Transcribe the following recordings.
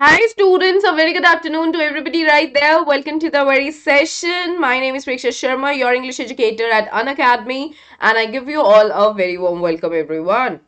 Hi students, a very good afternoon to everybody right there. Welcome to the very session. My name is Preksha Sharma, your English educator at Unacademy, and I give you all a very warm welcome everyone.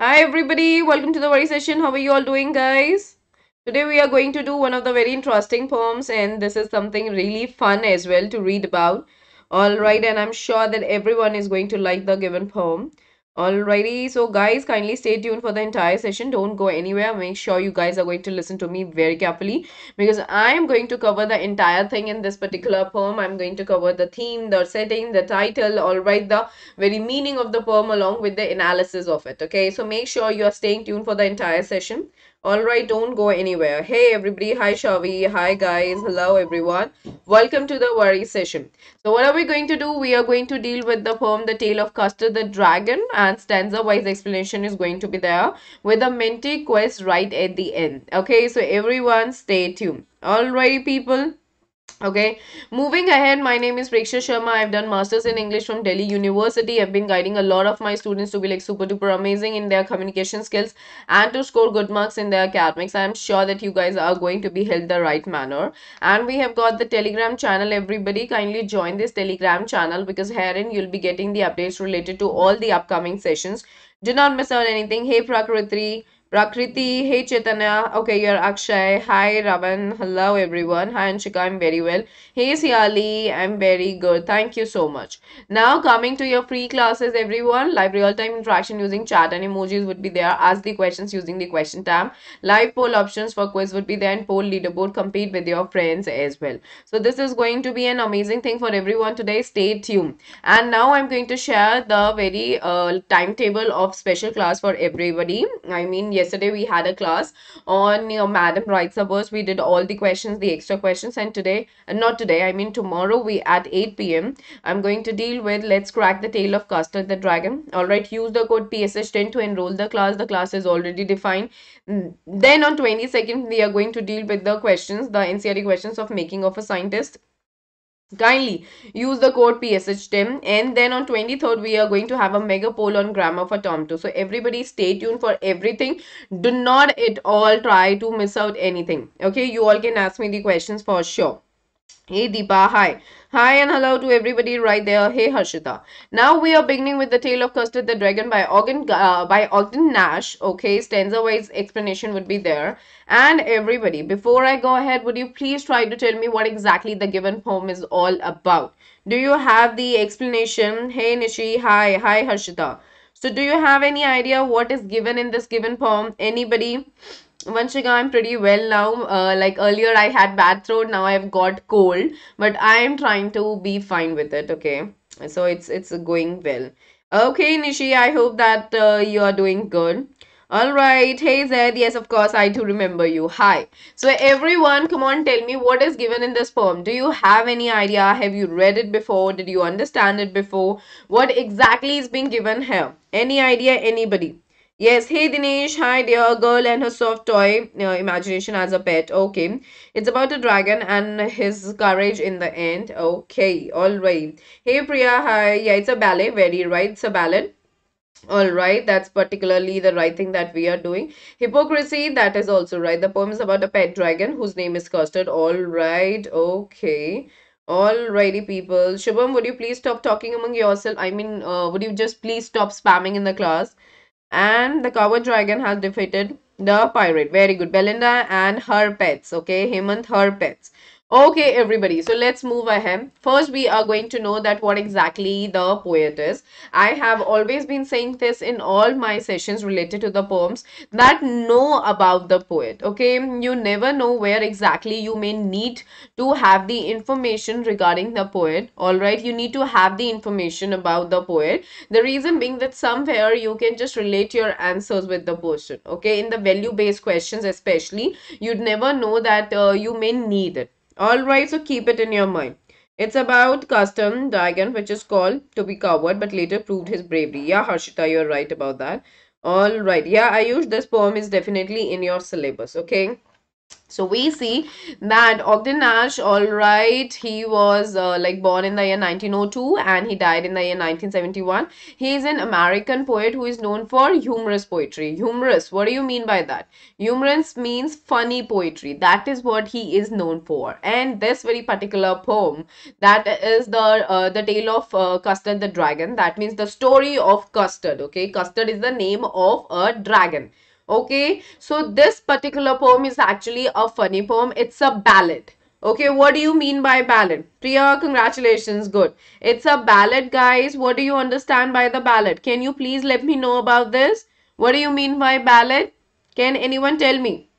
Hi everybody, welcome to the very session. How are you all doing guys? Today we are going to do one of the very interesting poems and this is something really fun as well to read about. Alright, and I'm sure that everyone is going to like the given poem. Alrighty, so guys, kindly stay tuned for the entire session. Don't go anywhere. Make sure you guys are going to listen to me very carefully because I am going to cover the entire thing in this particular poem. I'm going to cover the theme, the setting, the title, alright, the very meaning of the poem along with the analysis of it. Okay, so make sure you are staying tuned for the entire session. Alright, don't go anywhere. Hey everybody, hi Shavi, hi guys, hello everyone. Welcome to the worry session. So what are we going to do? We are going to deal with the poem The Tale of Custard the Dragon and stanza wise explanation is going to be there with a Menti quest right at the end. Okay, so everyone stay tuned. Alright people. Okay, moving ahead, my name is Preksha Sharma. I've done masters in English from Delhi University. I've been guiding a lot of my students to be like super duper amazing in their communication skills and to score good marks in their academics. I'm sure that you guys are going to be held the right manner. And we have got the Telegram channel. Everybody kindly join this Telegram channel because herein you'll be getting the updates related to all the upcoming sessions. Do not miss out anything. Hey Prakriti. Prakriti, hey Chaitanya, okay, you're Akshay. Hi Ravan, hello everyone. Hi Anshika, I'm very well. Hey Siali, I'm very good. Thank you so much. Now coming to your free classes, everyone. Live real-time interaction using chat and emojis would be there. Ask the questions using the question tab. Live poll options for quiz would be there and poll leaderboard. Compete with your friends as well. So this is going to be an amazing thing for everyone today. Stay tuned. And now I'm going to share the very uh, timetable of special class for everybody. I mean, yes yesterday we had a class on know, Madam a Verse. We did all the questions, the extra questions, and today, and not today, I mean tomorrow, we at 8 p.m. I'm going to deal with Let's Crack the Tale of Custard the Dragon. Alright, use the code PSH10 to enroll the class. The class is already defined. Mm, then on 22nd, we are going to deal with the questions, the NCERT questions of making of a scientist kindly use the code PSH10 and then on 23rd we are going to have a mega poll on grammar for term 2 so everybody stay tuned for everything. Do not at all try to miss out anything. Okay you all can ask me the questions for sure Hey Deepa, hi. Hi and hello to everybody right there. Hey Harshita. Now we are beginning with the tale of Custard the Dragon by Ogden, uh, by Ogden Nash. Okay, stanza-wise explanation would be there. And everybody, before I go ahead, would you please try to tell me what exactly the given poem is all about? Do you have the explanation? Hey Nishi, hi. Hi Harshita. So do you have any idea what is given in this given poem? Anybody? Vanshika, I'm pretty well now. Uh, like earlier, I had bad throat. Now I've got cold, but I am trying to be fine with it. Okay, so it's it's going well. Okay, Nishi, I hope that uh, you are doing good. All right. Hey Zed. Yes, of course, I do remember you. Hi. So everyone, come on, tell me what is given in this poem. Do you have any idea? Have you read it before? Did you understand it before? What exactly is being given here? Any idea? Anybody? Yes, hey Dinesh, hi dear girl and her soft toy uh, imagination as a pet. Okay, it's about a dragon and his courage in the end. Okay, all right. Hey Priya, hi. Yeah, it's a ballet, very right. It's a ballad. All right, that's particularly the right thing that we are doing. Hypocrisy, that is also right. The poem is about a pet dragon whose name is Custard. All right, okay. Alrighty, people. Shubham, would you please stop talking among yourself? I mean, uh, would you just please stop spamming in the class? And the cover dragon has defeated the pirate. Very good. Belinda and her pets okay? Hemant her pets Okay, everybody. So let's move ahead. First, we are going to know that what exactly the poet is. I have always been saying this in all my sessions related to the poems that know about the poet. Okay, you never know where exactly you may need to have the information regarding the poet. All right, you need to have the information about the poet. The reason being that somewhere you can just relate your answers with the person. Okay, in the value based questions, especially, you'd never know that uh, you may need it Alright, so keep it in your mind. It's about Custard dragon which is called to be coward but later proved his bravery. Yeah, Harshita, you're right about that. Alright, yeah, Ayush, this poem is definitely in your syllabus, okay? So we see that Ogden Nash, all right, he was uh, like born in the year 1902 and he died in the year 1971. He is an American poet who is known for humorous poetry. Humorous, what do you mean by that? Humorous means funny poetry. That is what he is known for. And this very particular poem, that is the uh, the tale of uh, Custard the dragon. That means the story of Custard. Okay, Custard is the name of a dragon Okay, so this particular poem is actually a funny poem. It's a ballad. Okay, what do you mean by ballad? Priya, congratulations. Good. It's a ballad, guys. What do you understand by the ballad? Can you please let me know about this? What do you mean by ballad? Can anyone tell me?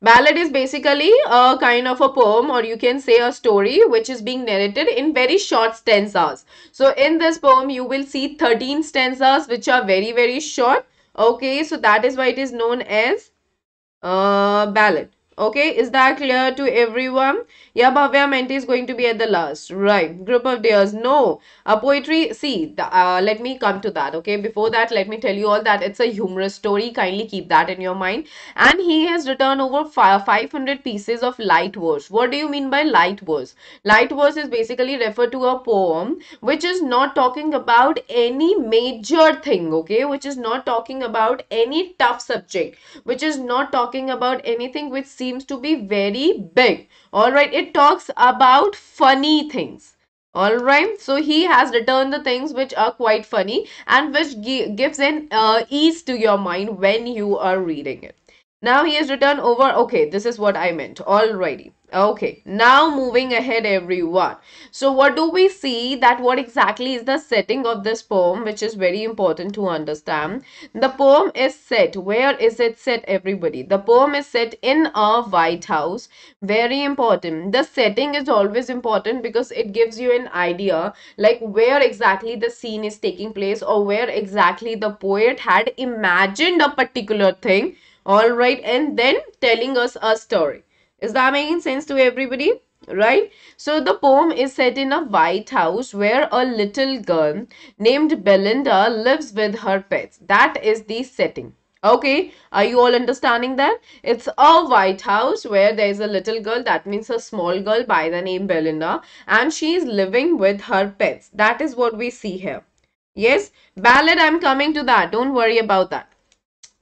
Ballad is basically a kind of a poem or you can say a story which is being narrated in very short stanzas. So in this poem you will see 13 stanzas which are very very short. Okay, so that is why it is known as uh, ballad. Okay, is that clear to everyone? Yeah, Bhavya Menti is going to be at the last. Right. Group of dears. No. A poetry. See, the, uh, let me come to that. Okay. Before that, let me tell you all that it's a humorous story. Kindly keep that in your mind. And he has written over 500 pieces of light verse. What do you mean by light verse? Light verse is basically referred to a poem which is not talking about any major thing. Okay. Which is not talking about any tough subject. Which is not talking about anything which seems seems to be very big. Alright, it talks about funny things. Alright, so he has returned the things which are quite funny and which gives an uh, ease to your mind when you are reading it. Now he has written over, okay, this is what I meant already. Okay, now moving ahead everyone. So what do we see that what exactly is the setting of this poem which is very important to understand. The poem is set, where is it set everybody? The poem is set in a White House. Very important. The setting is always important because it gives you an idea like where exactly the scene is taking place or where exactly the poet had imagined a particular thing. Alright, and then telling us a story. Is that making sense to everybody? Right? So the poem is set in a White House where a little girl named Belinda lives with her pets. That is the setting. Okay, are you all understanding that? It's a White House where there is a little girl, that means a small girl by the name Belinda, and she is living with her pets. That is what we see here. Yes, ballad, I'm coming to that. Don't worry about that.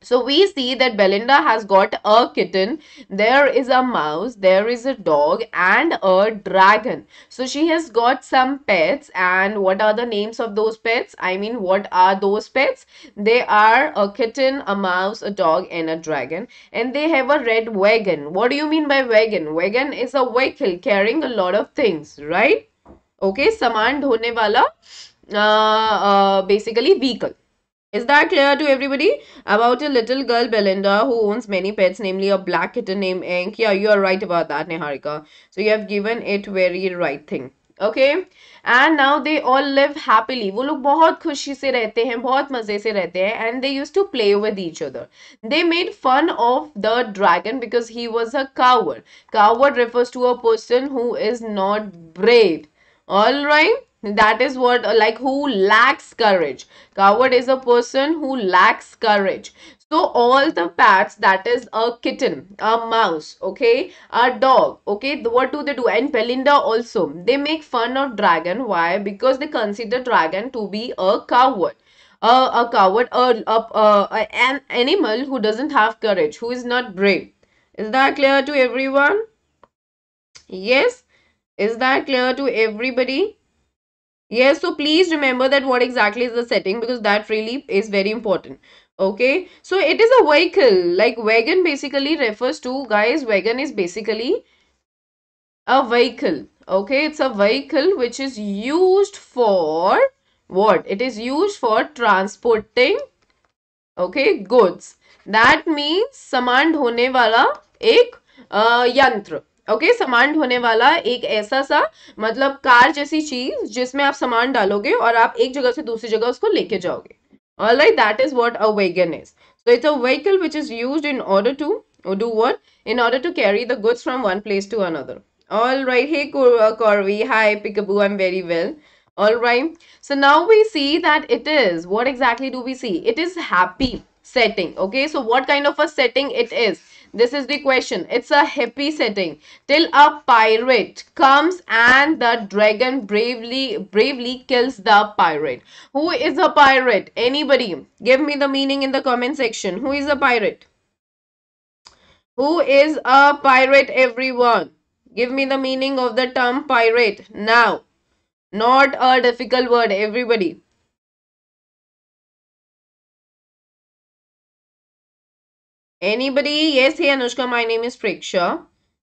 So we see that Belinda has got a kitten, there is a mouse, there is a dog and a dragon. So she has got some pets and what are the names of those pets? I mean what are those pets? They are a kitten, a mouse, a dog and a dragon and they have a red wagon. What do you mean by wagon? Wagon is a vehicle carrying a lot of things, right? Okay, saman dhone wala uh, uh, basically vehicle. Is that clear to everybody? About a little girl, Belinda, who owns many pets, namely a black kitten named Ink. Yeah, you are right about that, Neharika. So you have given it very right thing. Okay? And now they all live happily. वो लोग बहुत खुशी से रहते हैं बहुत मज़े से रहते हैं and they used to play with each other. They made fun of the dragon because he was a coward. Coward refers to a person who is not brave. Alright? That is what like who lacks courage. Coward is a person who lacks courage. So all the pets that is a kitten a mouse okay a dog okay what do they do? And belinda also. They make fun of dragon. Why? Because they consider dragon to be a coward. Uh, a coward a, a, a, an animal who doesn't have courage who is not brave. Is that clear to everyone? Yes? Is that clear to everybody Yes, so please remember that what exactly is the setting because that really is very important. Okay, so it is a vehicle like wagon basically refers to guys wagon is basically a vehicle. Okay, it's a vehicle which is used for what? It is used for transporting okay goods. That means samand dhone wala ek uh, yantra. Okay सामान ढोने वाला एक ऐसा सा मतलब car जैसी चीज़ जिसमें आप सामान डालोगे और आप एक जगह से दूसरी जगह उसको लेके जाओगे। All right that is what a wagon is so it's a vehicle which is use in order to do what in order to carry the goods from one place to another all right hey कॉर्वी hi पिकबू I am very well all right so now we see that it is what exactly do we see it is happy setting okay so what kind of a setting it is This is the question. It's a happy setting. Till a pirate comes and the dragon bravely bravely kills the pirate. Who is a pirate? Anybody? Give me the meaning in the comment section. Who is a pirate? Who is a pirate everyone? Give me the meaning of the term pirate now. Not a difficult word everybody. Anybody? Yes, hey Anushka, my name is Preksha.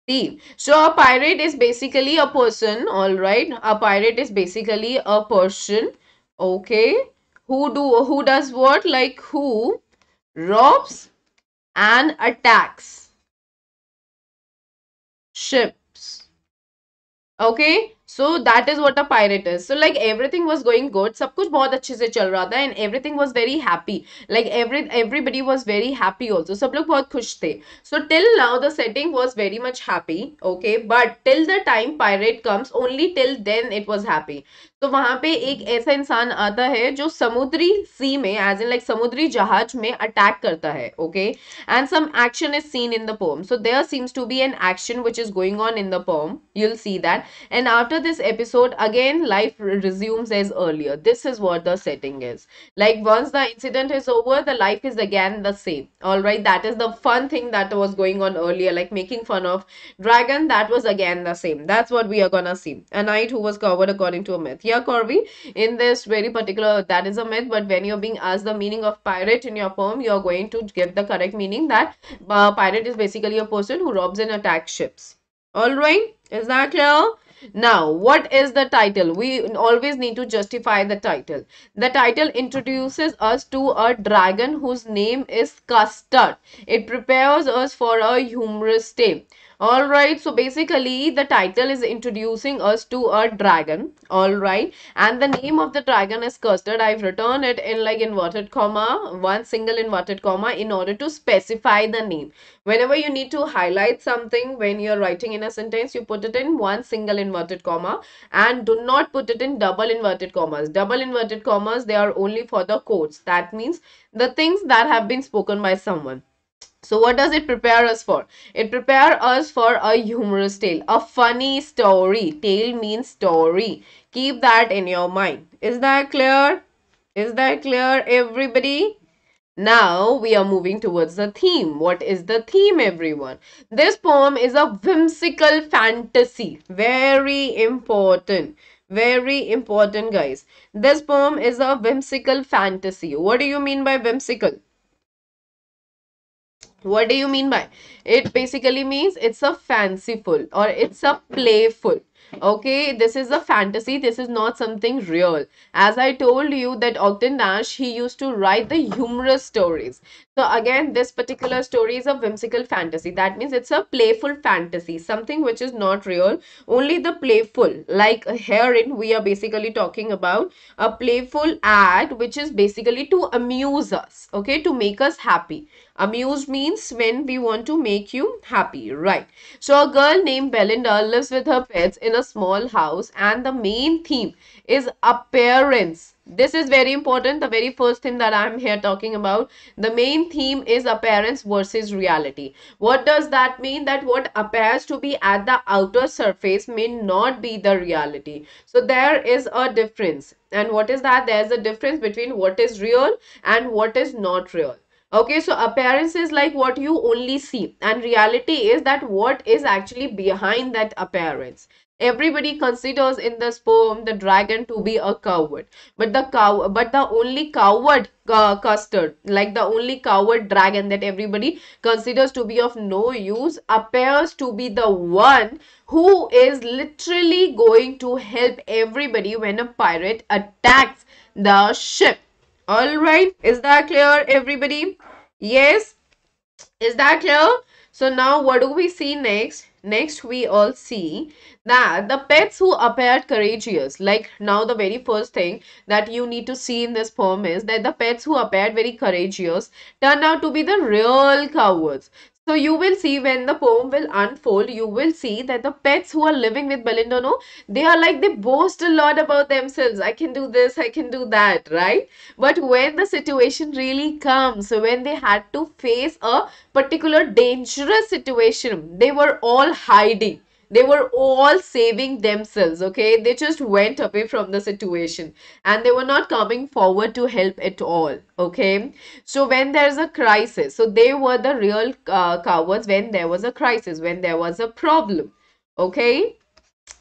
Thief. So a pirate is basically a person, all right. A pirate is basically a person, okay, who do who does what? Like who robs and attacks ships. Okay, so that is what a pirate is. So like everything was going good. सब कुछ बहुत अच्छे से चल रहा था and everything was very happy. Like every everybody was very happy also. सब लोग बहुत खुश थे. So till now the setting was very much happy. Okay, but till the time pirate comes, only till then it was happy. तो वहां पे एक ऐसा इंसान आता है जो समुद्री सी में एज इन लाइक समुद्री जहाज में अटैक करता है okay and some action is seen in the poem so there seems to be an action which is going on in the pome you'll see that and after this episode again life resumes as earlier. This is what the setting is. Like once the incident is over the life is again the same. All right? That is the fun thing that was going on earlier like making fun of dragon that was again the same. That's what we are gonna see. A knight who was covered according to a myth. Yeah corby in this very particular that is a myth but when you're being asked the meaning of pirate in your poem you're going to get the correct meaning that uh, pirate is basically a person who robs and attacks ships. All right? Is that clear now what is the title? We always need to justify the title. The title introduces us to a dragon whose name is custard. It prepares us for a humorous tale all right so basically the title is introducing us to a dragon. All right and the name of the dragon is custard i've written it in like inverted comma one single inverted comma in order to specify the name. Whenever you need to highlight something when you're writing in a sentence you put it in one single inverted comma and do not put it in double inverted commas. Double inverted commas they are only for the quotes. That means the things that have been spoken by someone so what does it prepare us for? It prepare us for a humorous tale, a funny story. Tale means story. Keep that in your mind. Is that clear? Is that clear everybody? Now we are moving towards the theme. What is the theme everyone? This poem is a whimsical fantasy. Very important. Very important guys. This poem is a whimsical fantasy. What do you mean by whimsical? What do you mean by? It basically means it's a fanciful or it's a playful. Okay, this is a fantasy. This is not something real. As I told you that Ogden Nash, he used to write the humorous stories. So again, this particular story is a whimsical fantasy. That means it's a playful fantasy, something which is not real. Only the playful, like herein, we are basically talking about a playful act, which is basically to amuse us, okay, to make us happy. Amused means when we want to make you happy, right? So a girl named Belinda lives with her pets in a small house and the main theme is appearance. This is very important. The very first thing that I'm here talking about. The main theme is appearance versus reality. What does that mean? That what appears to be at the outer surface may not be the reality. So there is a difference. And what is that? There's a difference between what is real and what is not real okay so appearance is like what you only see and reality is that what is actually behind that appearance. Everybody considers in this poem the dragon to be a coward. But the cow but the only coward uh, custard like the only coward dragon that everybody considers to be of no use appears to be the one who is literally going to help everybody when a pirate attacks the ship. All right is that clear everybody yes. Is that clear? So now what do we see next? Next we all see that the pets who appeared courageous like now the very first thing that you need to see in this poem is that the pets who appeared very courageous turned out to be the real cowards So you will see when the poem will unfold, you will see that the pets who are living with Belinda, no, they are like they boast a lot about themselves. I can do this, I can do that, right? But when the situation really comes, so when they had to face a particular dangerous situation, they were all hiding they were all saving themselves okay? They just went away from the situation and they were not coming forward to help at all okay? So when there's a crisis so they were the real uh, cowards when there was a crisis when there was a problem okay?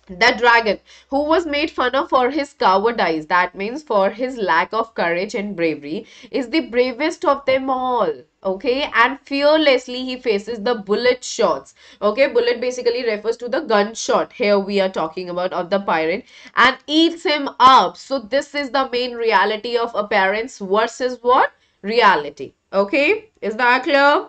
The dragon, who was made fun of for his cowardice, that means for his lack of courage and bravery, is the bravest of them all. Okay, and fearlessly he faces the bullet shots. Okay, bullet basically refers to the gunshot. Here we are talking about of the pirate and eats him up. So, this is the main reality of appearance versus what? Reality. Okay, is that clear?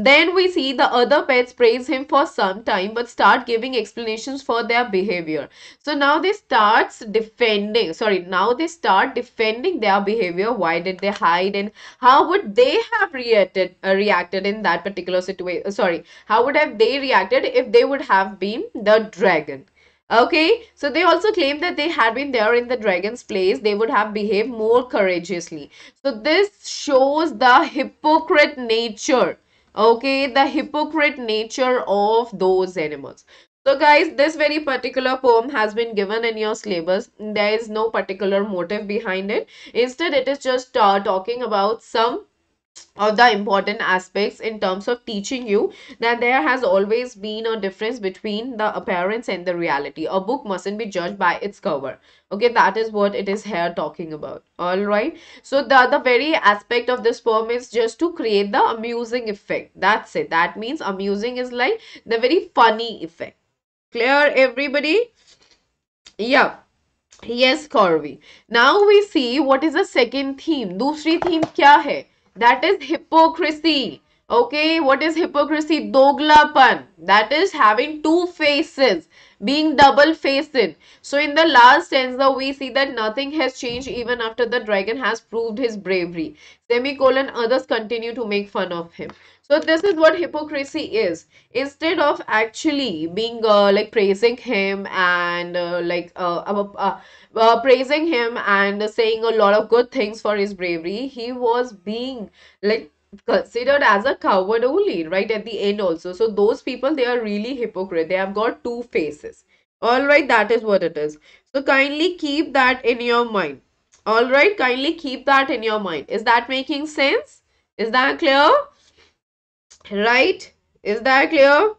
Then we see the other pets praise him for some time but start giving explanations for their behavior. So now they starts defending, sorry, now they start defending their behavior. Why did they hide and how would they have reacted uh, reacted in that particular situation? Uh, sorry, how would have they reacted if they would have been the dragon? Okay, so they also claim that they had been there in the dragon's place, they would have behaved more courageously. So this shows the hypocrite nature okay the hypocrite nature of those animals. So guys this very particular poem has been given in your syllabus. There is no particular motive behind it. Instead it is just uh, talking about some of the important aspects in terms of teaching you that there has always been a difference between the appearance and the reality. A book mustn't be judged by its cover. Okay that is what it is here talking about. All right. So the other very aspect of this poem is just to create the amusing effect. That's it. That means amusing is like the very funny effect. Clear everybody? Yeah. Yes corby now we see what is the second theme. Dusri theme kya hai? That is hypocrisy. Okay? What is hypocrisy? Doglapan. That is having two faces being double faced so in the last stanza we see that nothing has changed even after the dragon has proved his bravery. Semicolon others continue to make fun of him. So this is what hypocrisy is. Instead of actually being uh, like praising him and uh, like uh, uh, praising him and saying a lot of good things for his bravery he was being like considered as a coward only right at the end also. So those people they are really hypocrite. They have got two faces. All right that is what it is. So kindly keep that in your mind. All right kindly keep that in your mind. Is that making sense? Is that clear? Right? Is that clear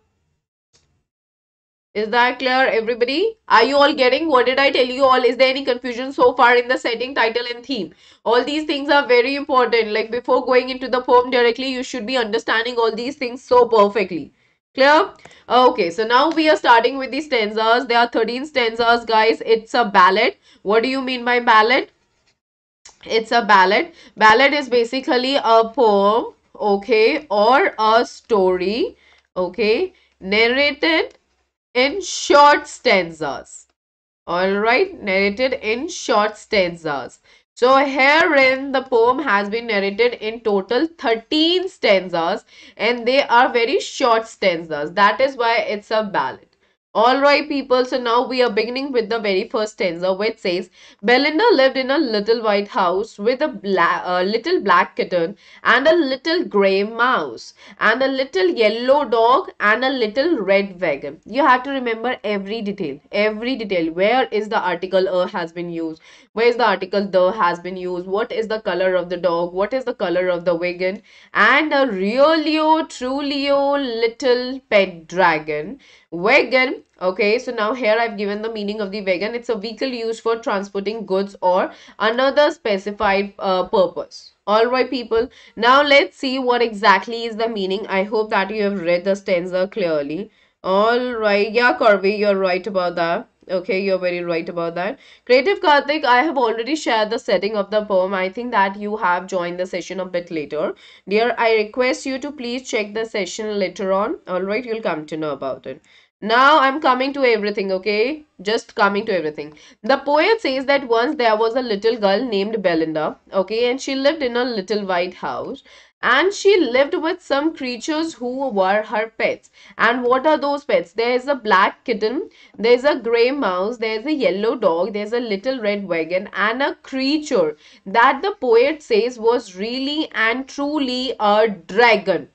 is that clear, everybody? Are you all getting what did I tell you all? Is there any confusion so far in the setting, title, and theme? All these things are very important. Like before going into the poem directly, you should be understanding all these things so perfectly. Clear? Okay, so now we are starting with the stanzas. There are 13 stanzas, guys. It's a ballad. What do you mean by ballad? It's a ballad. Ballad is basically a poem, okay, or a story, okay, narrated in short stanzas. Alright, narrated in short stanzas. So herein the poem has been narrated in total 13 stanzas and they are very short stanzas. That is why it's a ballad. Alright people, so now we are beginning with the very first stanza which says Belinda lived in a little white house with a black, uh, little black kitten and a little grey mouse and a little yellow dog and a little red wagon. You have to remember every detail, every detail. Where is the article a has been used? Where is the article the has been used? What is the color of the dog? What is the color of the wagon? And a really, truly little pet dragon Wagon. Okay, so now here I've given the meaning of the wagon. It's a vehicle used for transporting goods or another specified uh, purpose. Alright people, now let's see what exactly is the meaning. I hope that you have read the stanza clearly. Alright, yeah Corby, you're right about that. Okay, you're very right about that. Creative Karthik, I have already shared the setting of the poem. I think that you have joined the session a bit later. Dear, I request you to please check the session later on. Alright, you'll come to know about it. Now I'm coming to everything, okay? Just coming to everything. The poet says that once there was a little girl named Belinda, okay, and she lived in a little white house and she lived with some creatures who were her pets. And what are those pets? There's a black kitten, there's a gray mouse, there's a yellow dog, there's a little red wagon, and a creature that the poet says was really and truly a dragon.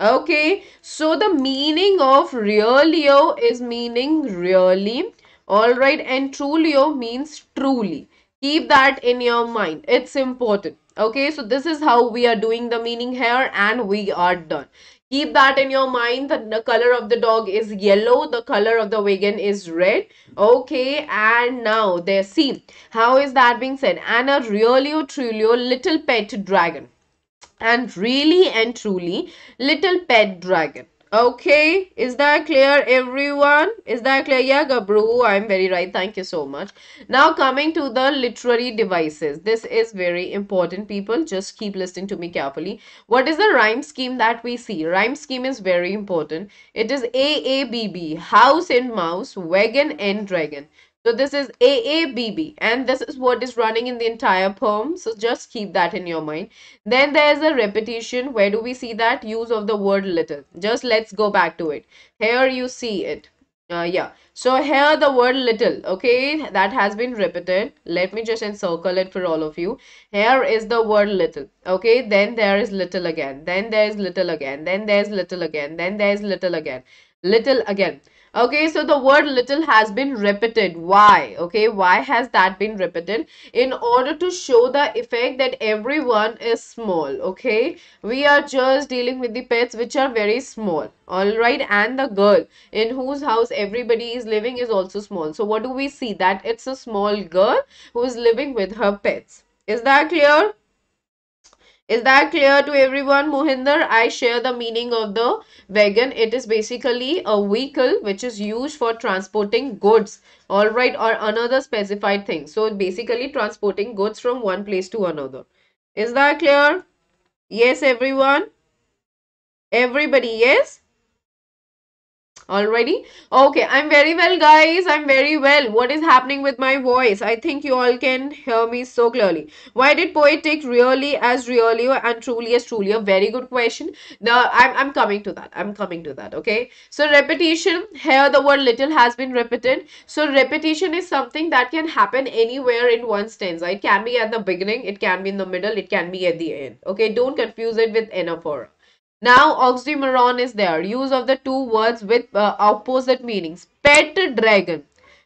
Okay, so the meaning of realio is meaning really. All right, and trulio means truly. Keep that in your mind. It's important. Okay, so this is how we are doing the meaning here and we are done. Keep that in your mind. that The color of the dog is yellow. The color of the wagon is red. Okay, and now there, see, how is that being said? And a realio trulio little pet dragon and really and truly little pet dragon okay is that clear everyone? Is that clear? Yeah gabru i'm very right. Thank you so much. Now coming to the literary devices. This is very important people. Just keep listening to me carefully. What is the rhyme scheme that we see? Rhyme scheme is very important. It is aabb house and mouse wagon and dragon so this is AABB and this is what is running in the entire poem. So just keep that in your mind. Then there is a repetition. Where do we see that? Use of the word little. Just let's go back to it. Here you see it. Uh, yeah. So here the word little. Okay. That has been repeated. Let me just encircle it for all of you. Here is the word little. Okay. Then there is little again. Then there is little again. Then there is little again. Then there is little again. Little again. Okay, so the word little has been repeated. Why? Okay, why has that been repeated? In order to show the effect that everyone is small. Okay, we are just dealing with the pets which are very small. Alright, and the girl in whose house everybody is living is also small. So what do we see? That it's a small girl who is living with her pets. Is that clear? Is that clear to everyone, Mohinder? I share the meaning of the wagon. It is basically a vehicle which is used for transporting goods, all right, or another specified thing. So basically transporting goods from one place to another. Is that clear? Yes, everyone? Everybody, yes? Already? Okay i'm very well guys. I'm very well. What is happening with my voice? I think you all can hear me so clearly. Why did poet take really as really and truly as truly? A very good question. Now i'm, I'm coming to that. I'm coming to that okay? So repetition. Here the word little has been repeated. So repetition is something that can happen anywhere in one stanza it can be at the beginning. It can be in the middle. It can be at the end okay? Don't confuse it with anaphora now, oxymoron is there. Use of the two words with uh, opposite meanings. Pet dragon.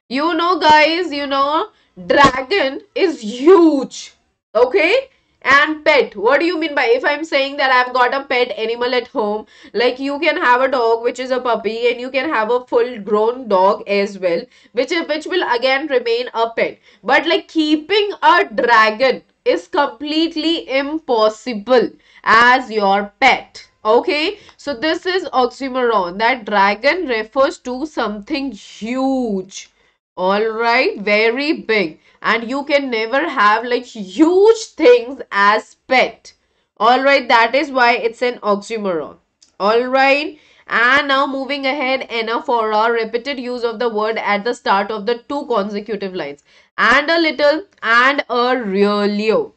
You know, guys, you know, dragon is huge. Okay? And pet. What do you mean by if I'm saying that I've got a pet animal at home? Like you can have a dog which is a puppy and you can have a full grown dog as well. Which, which will again remain a pet. But like keeping a dragon is completely impossible as your pet Okay, so this is oxymoron. That dragon refers to something huge. Alright, very big. And you can never have like huge things as pet. Alright, that is why it's an oxymoron. Alright, and now moving ahead, enough for our repeated use of the word at the start of the two consecutive lines. And a little and a really.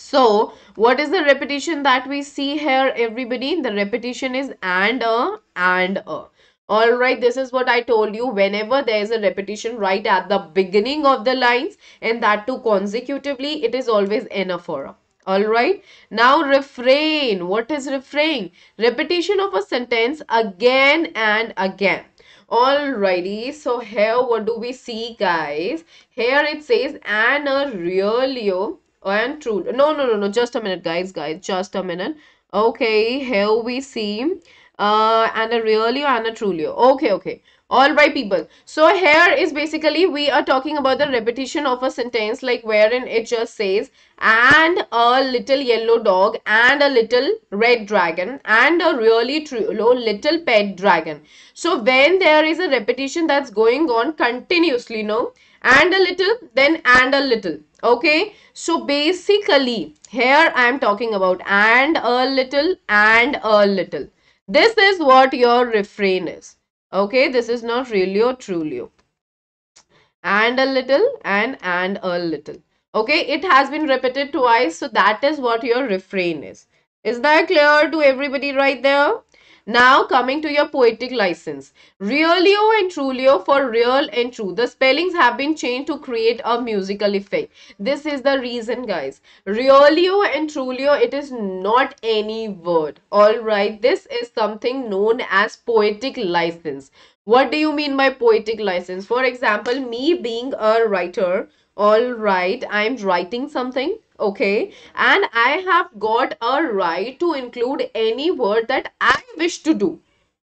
So, what is the repetition that we see here, everybody? The repetition is and a, and a. Alright, this is what I told you. Whenever there is a repetition right at the beginning of the lines and that too consecutively, it is always anaphora. Alright, now refrain. What is refrain? Repetition of a sentence again and again. Alrighty, so here what do we see guys? Here it says and a realio and true. No no no no just a minute guys guys just a minute. Okay here we see uh and a really and a truly? Okay okay. All right people. So here is basically we are talking about the repetition of a sentence like wherein it just says and a little yellow dog and a little red dragon and a really true little pet dragon. So when there is a repetition that's going on continuously no? And a little then and a little okay so basically here i am talking about and a little and a little this is what your refrain is Okay, this is not really or truly. And a little and and a little. Okay, it has been repeated twice, so that is what your refrain is. Is that clear to everybody right there? Now coming to your poetic license. Realio and Trulio for real and true. The spellings have been changed to create a musical effect. This is the reason guys. Realio and Trulio it is not any word. Alright, this is something known as poetic license. What do you mean by poetic license? For example, me being a writer, alright, I'm writing something okay? And i have got a right to include any word that i wish to do.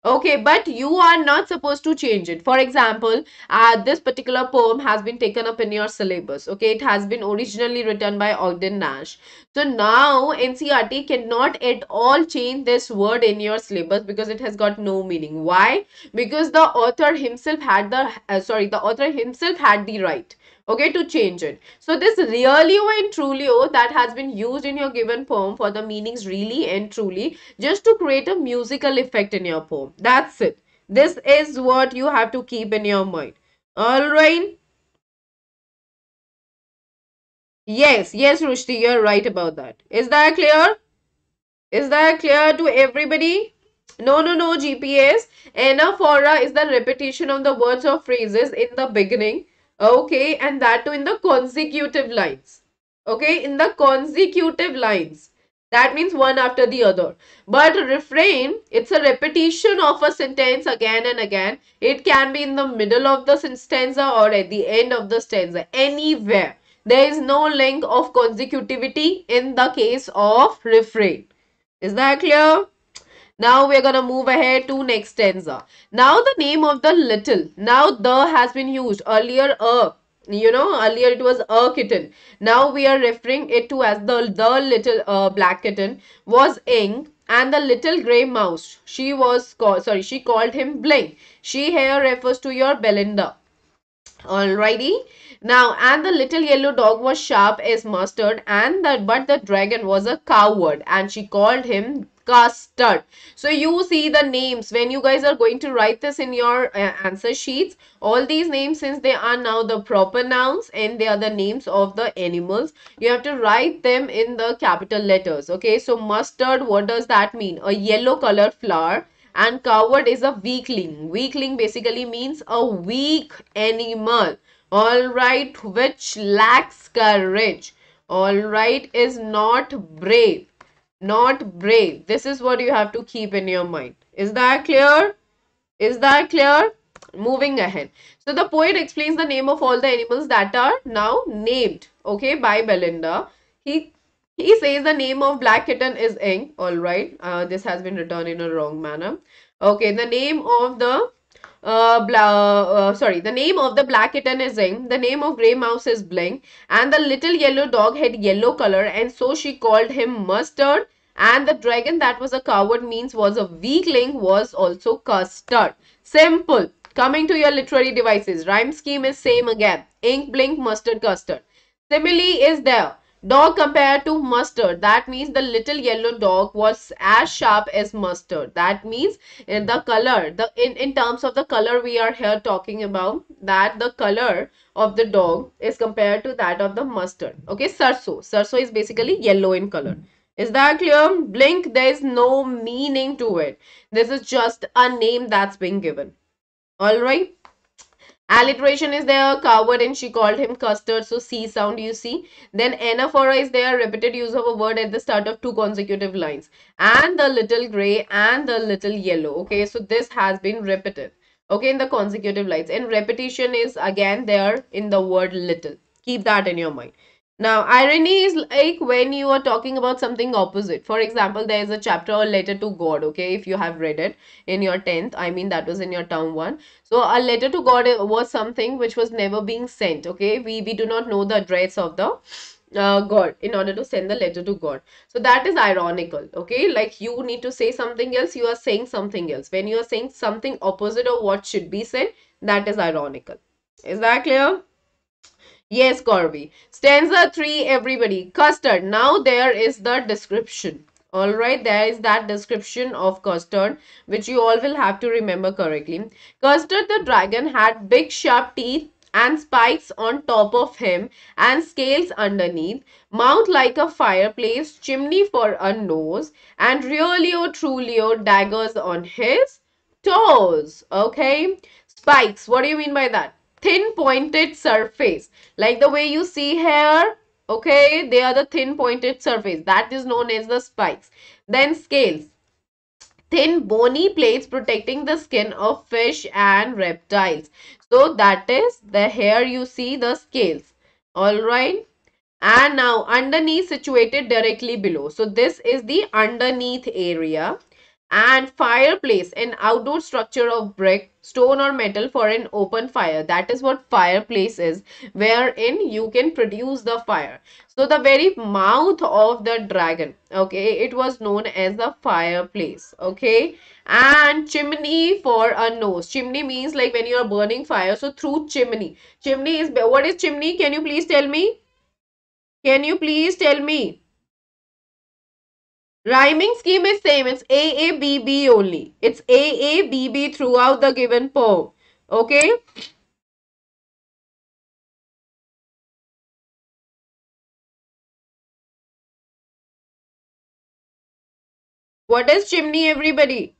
Okay? But you are not supposed to change it. For example uh, this particular poem has been taken up in your syllabus. Okay? It has been originally written by ogden nash. So now NCERT cannot at all change this word in your syllabus because it has got no meaning. Why? Because the author himself had the uh, sorry the author himself had the right okay to change it. So this realio and trulio that has been used in your given poem for the meanings really and truly just to create a musical effect in your poem. That's it. This is what you have to keep in your mind. All right? Yes yes rushdi you're right about that. Is that clear? Is that clear to everybody? No no no gps anaphora is the repetition of the words or phrases in the beginning Okay, and that too in the consecutive lines. Okay, in the consecutive lines. That means one after the other. But refrain, it's a repetition of a sentence again and again. It can be in the middle of the stanza or at the end of the stanza, anywhere. There is no link of consecutivity in the case of refrain. Is that clear? Now we're gonna move ahead to next stanza. Now the name of the little. Now the has been used. Earlier a. You know, earlier it was a kitten. Now we are referring it to as the, the little uh, black kitten was ink and the little grey mouse. She was called, sorry, she called him Blink. She here refers to your Belinda. Alrighty. Now, and the little yellow dog was sharp as mustard, and that but the dragon was a coward, and she called him custard. So you see the names when you guys are going to write this in your uh, answer sheets. All these names since they are now the proper nouns and they are the names of the animals. You have to write them in the capital letters. Okay. So mustard what does that mean? A yellow color flower and coward is a weakling. Weakling basically means a weak animal. Alright which lacks courage. Alright is not brave not brave. This is what you have to keep in your mind. Is that clear? Is that clear? Moving ahead. So the poet explains the name of all the animals that are now named, okay, by Belinda. He he says the name of black kitten is Ink. All right. Uh, this has been written in a wrong manner. Okay. The name of the uh, uh, sorry, the name of the black kitten is Ink. The name of grey mouse is Blink. And the little yellow dog had yellow color and so she called him Mustard. And the dragon that was a coward means was a weakling was also custard. Simple. Coming to your literary devices. Rhyme scheme is same again. Ink, blink, mustard, custard. Simile is there. Dog compared to mustard. That means the little yellow dog was as sharp as mustard. That means in the color, the in, in terms of the color we are here talking about, that the color of the dog is compared to that of the mustard. Okay, sarso. Sarso is basically yellow in color. Is that clear? Blink, there is no meaning to it. This is just a name that's being given. Alright. Alliteration is there, coward and she called him custard, so C sound you see. Then anaphora is there, repeated use of a word at the start of two consecutive lines. And the little grey and the little yellow. Okay, so this has been repeated. Okay, in the consecutive lines. And repetition is again there in the word little. Keep that in your mind. Now, irony is like when you are talking about something opposite. For example, there is a chapter or letter to God, okay, if you have read it in your 10th. I mean, that was in your term 1. So, a letter to God was something which was never being sent, okay. We, we do not know the address of the uh, God in order to send the letter to God. So, that is ironical, okay. Like, you need to say something else, you are saying something else. When you are saying something opposite of what should be said, that is ironical. Is that clear? Yes, Corby. Stanza 3, everybody. Custard. Now there is the description. All right, there is that description of Custard, which you all will have to remember correctly. Custard the dragon had big sharp teeth and spikes on top of him and scales underneath, mouth like a fireplace, chimney for a nose, and really or truly or daggers on his toes. Okay, spikes. What do you mean by that? Thin pointed surface, like the way you see here. Okay, they are the thin pointed surface that is known as the spikes. Then scales thin bony plates protecting the skin of fish and reptiles. So that is the here you see the scales. Alright. And now underneath situated directly below. So this is the underneath area and fireplace an outdoor structure of brick stone or metal for an open fire. That is what fireplace is wherein you can produce the fire. So the very mouth of the dragon okay it was known as the fireplace okay? And chimney for a nose. Chimney means like when you are burning fire so through chimney. Chimney is what is chimney? Can you please tell me? Can you please tell me Rhyming scheme is same. It's A, A, B, B only. It's A, A, B, B throughout the given poem. Okay. What is chimney, everybody?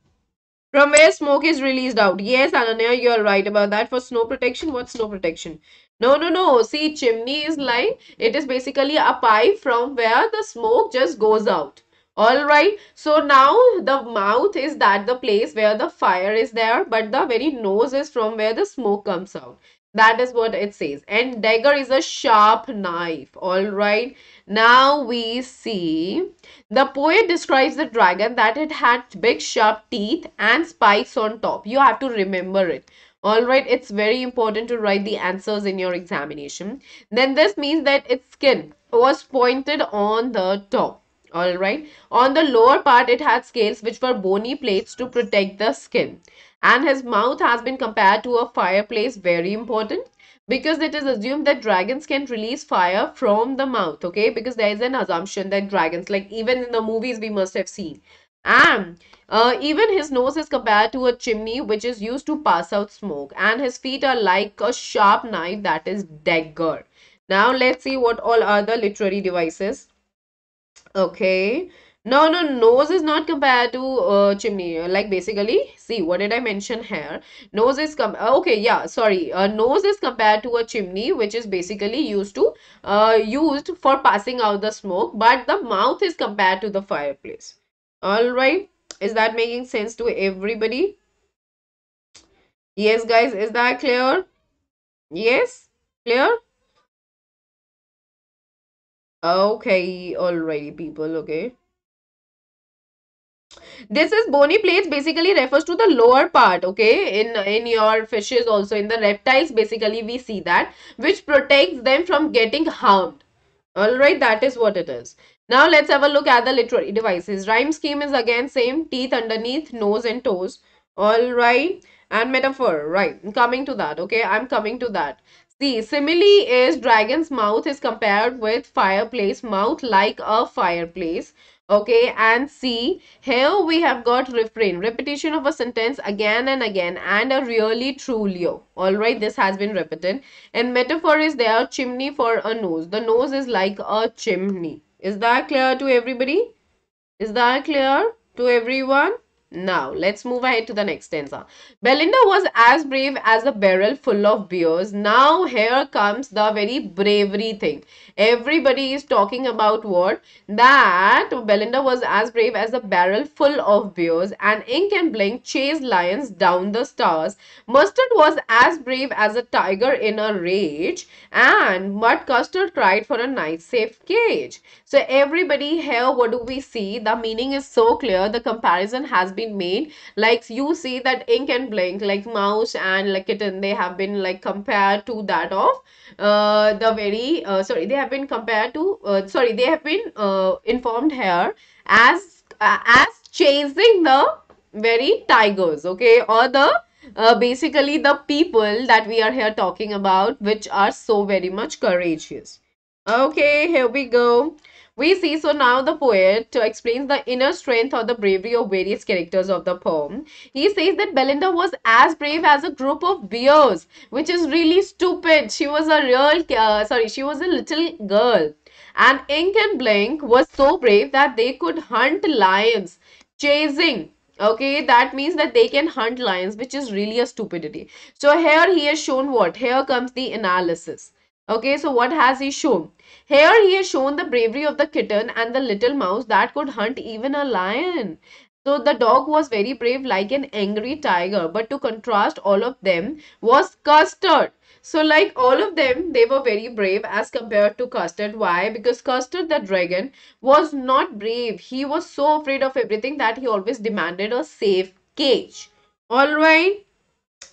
From where smoke is released out. Yes, Ananya, you're right about that. For snow protection, what's snow protection? No, no, no. See, chimney is like, it is basically a pipe from where the smoke just goes out all right. So now the mouth is that the place where the fire is there but the very nose is from where the smoke comes out. That is what it says. And dagger is a sharp knife. All right. Now we see the poet describes the dragon that it had big sharp teeth and spikes on top. You have to remember it. All right. It's very important to write the answers in your examination. Then this means that its skin was pointed on the top all right. On the lower part it had scales which were bony plates to protect the skin. And his mouth has been compared to a fireplace. Very important. Because it is assumed that dragons can release fire from the mouth okay? Because there is an assumption that dragons like even in the movies we must have seen. And uh, even his nose is compared to a chimney which is used to pass out smoke. And his feet are like a sharp knife that is dagger. Now let's see what all are the literary devices Okay. No, no, nose is not compared to uh, chimney. Like basically, see what did I mention here? Nose is com okay, yeah, sorry. Uh, nose is compared to a chimney, which is basically used to uh used for passing out the smoke, but the mouth is compared to the fireplace. All right, is that making sense to everybody? Yes, guys, is that clear? Yes, clear? Okay, alrighty, people, okay. This is bony plates basically refers to the lower part, okay, in, in your fishes also, in the reptiles basically we see that, which protects them from getting harmed. Alright, that is what it is. Now let's have a look at the literary devices. Rhyme scheme is again same, teeth underneath, nose and toes. Alright, and metaphor, right, coming to that, okay, I'm coming to that. See, simile is dragon's mouth is compared with fireplace, mouth like a fireplace. Okay, and see, here we have got refrain, repetition of a sentence again and again, and a really truly. Alright, this has been repeated. And metaphor is there, chimney for a nose. The nose is like a chimney. Is that clear to everybody? Is that clear to everyone? Now, let's move ahead to the next stanza. Belinda was as brave as a barrel full of beers. Now, here comes the very bravery thing. Everybody is talking about what? That Belinda was as brave as a barrel full of beers, and Ink and Blink chased lions down the stars. Mustard was as brave as a tiger in a rage, and Mud Custard cried for a nice safe cage. So, everybody here, what do we see? The meaning is so clear. The comparison has been made like you see that ink and blink like mouse and like kitten they have been like compared to that of uh, the very uh, sorry they have been compared to uh, sorry they have been uh, informed here as uh, as chasing the very tigers okay? Or the uh, basically the people that we are here talking about which are so very much courageous. Okay here we go We see, so now the poet explains the inner strength or the bravery of various characters of the poem. He says that Belinda was as brave as a group of bears, which is really stupid. She was a real, uh, sorry, she was a little girl. And Ink and Blink was so brave that they could hunt lions, chasing okay that means that they can hunt lions which is really a stupidity so here he has shown what here comes the analysis okay so what has he shown here he has shown the bravery of the kitten and the little mouse that could hunt even a lion so the dog was very brave like an angry tiger but to contrast all of them was custard so like all of them, they were very brave as compared to Custard. Why? Because Custard the dragon was not brave. He was so afraid of everything that he always demanded a safe cage. Alright.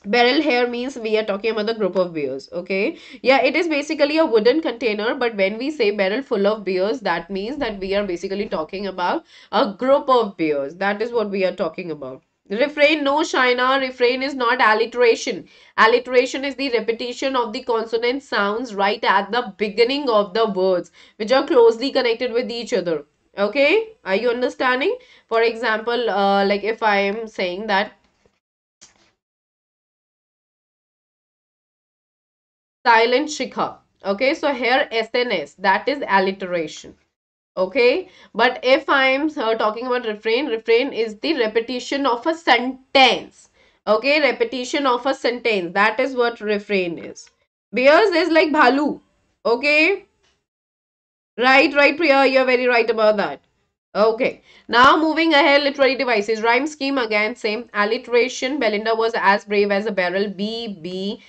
Barrel here means we are talking about the group of beers, okay? Yeah, it is basically a wooden container, but when we say barrel full of beers, that means that we are basically talking about a group of beers. That is what we are talking about. Refrain, no Shina, refrain is not alliteration. Alliteration is the repetition of the consonant sounds right at the beginning of the words, which are closely connected with each other. Okay, are you understanding? For example, uh, like if I am saying that silent shikha. Okay, so here SNS, that is alliteration. Okay but if i'm uh, talking about refrain refrain is the repetition of a sentence. Okay repetition of a sentence that is what refrain is. Bears is like bhalu. Okay? Right right priya you're very right about that. Okay now moving ahead literary devices. Rhyme scheme again same. Alliteration belinda was as brave as a barrel. B b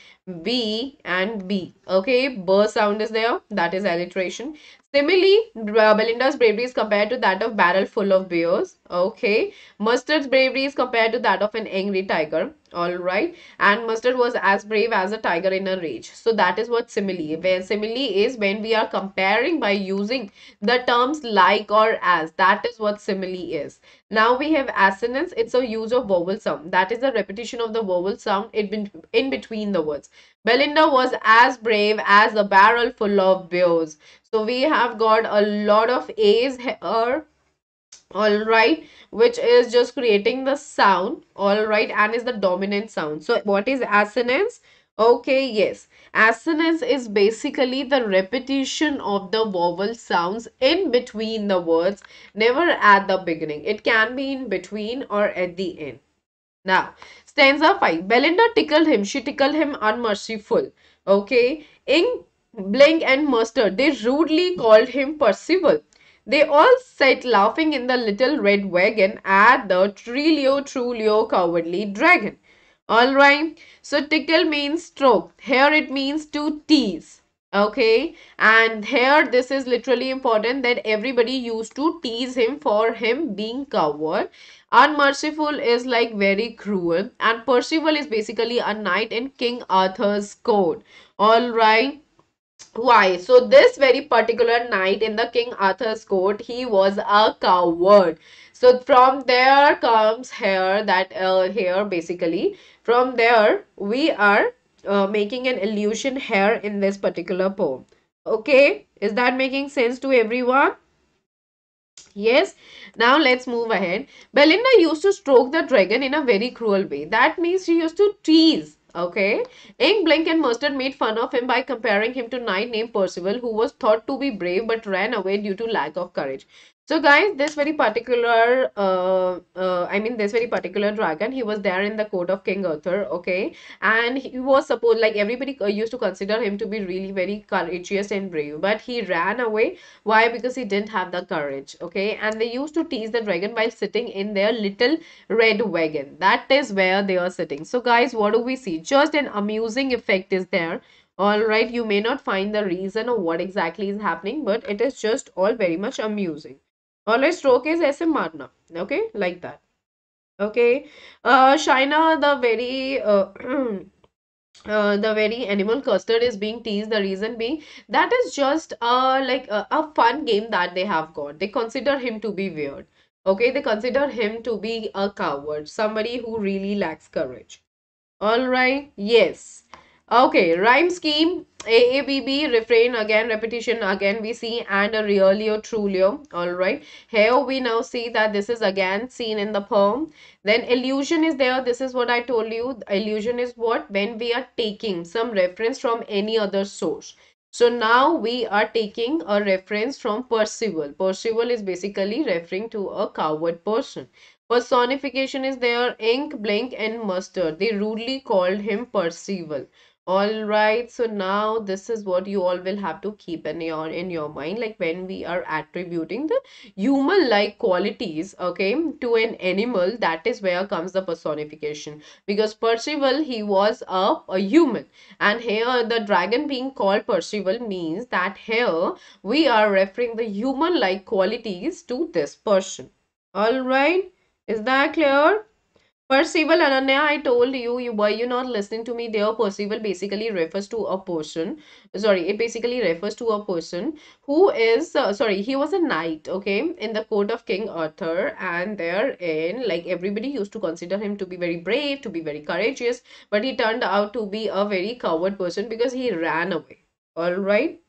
b and b okay burr sound is there that is alliteration Similarly, uh, Belinda's bravery is compared to that of barrel full of bears. Okay. Mustard's bravery is compared to that of an angry tiger. All right. And Mustard was as brave as a tiger in a rage. So that is what simile. Where simile is when we are comparing by using the terms like or as. That is what simile is. Now we have assonance. It's a use of vowel sound. That is the repetition of the vowel sound in, between the words. Belinda was as brave as a barrel full of bears. So we have got a lot of A's here er, all right which is just creating the sound all right and is the dominant sound so what is assonance okay yes. Assonance is basically the repetition of the vowel sounds in between the words never at the beginning. It can be in between or at the end. Now stanza 5 belinda tickled him. She tickled him unmerciful. Okay? Ink, Blink and Mustard, they rudely called him Percival. They all sat laughing in the little red wagon at the Realio Trulio cowardly dragon. Alright, so tickle means stroke. Here it means to tease. Okay, and here this is literally important that everybody used to tease him for him being coward. Unmerciful is like very cruel, and Percival is basically a knight in King Arthur's court. Alright. Why? So this very particular knight in the King Arthur's court, he was a coward. So from there comes here that uh, here basically from there we are uh, making an allusion here in this particular poem. Okay, is that making sense to everyone? Yes. Now let's move ahead. Belinda used to stroke the dragon in a very cruel way. That means she used to tease Okay. Ink, Blink and Mustard made fun of him by comparing him to knight named Percival who was thought to be brave but ran away due to lack of courage. So guys, this very particular, uh, uh, I mean this very particular dragon, he was there in the court of King Arthur, okay? And he was supposed, like everybody uh, used to consider him to be really very courageous and brave. But he ran away. Why? Because he didn't have the courage, okay? And they used to tease the dragon while sitting in their little red wagon. That is where they are sitting. So guys, what do we see? Just an amusing effect is there all right you may not find the reason or what exactly is happening but it is just all very much amusing always stroke is aise marna okay? Like that. Okay? Uh shina the very uh, uh, the very animal custard is being teased. The reason being that is just uh like a, a fun game that they have got. They consider him to be weird. Okay? They consider him to be a coward. Somebody who really lacks courage. All right? Yes Okay, rhyme scheme, AABB, refrain again, repetition again, we see, and a really or truly. All right. Here we now see that this is again seen in the poem. Then allusion is there. This is what I told you. Allusion is what? When we are taking some reference from any other source. So now we are taking a reference from Percival. Percival is basically referring to a coward person. Personification is there, ink, blink, and mustard. They rudely called him Percival. All right, so now this is what you all will have to keep in your in your mind, like when we are attributing the human-like qualities, okay, to an animal, that is where comes the personification. Because Percival, he was a, a human, and here the dragon being called Percival means that here we are referring the human-like qualities to this person. All right, is that clear? Percival Ananya, I told you, you were you not listening to me there. Percival basically refers to a person. Sorry, it basically refers to a person who is uh, sorry, he was a knight, okay, in the court of King Arthur, and therein, like everybody used to consider him to be very brave, to be very courageous, but he turned out to be a very coward person because he ran away. All right.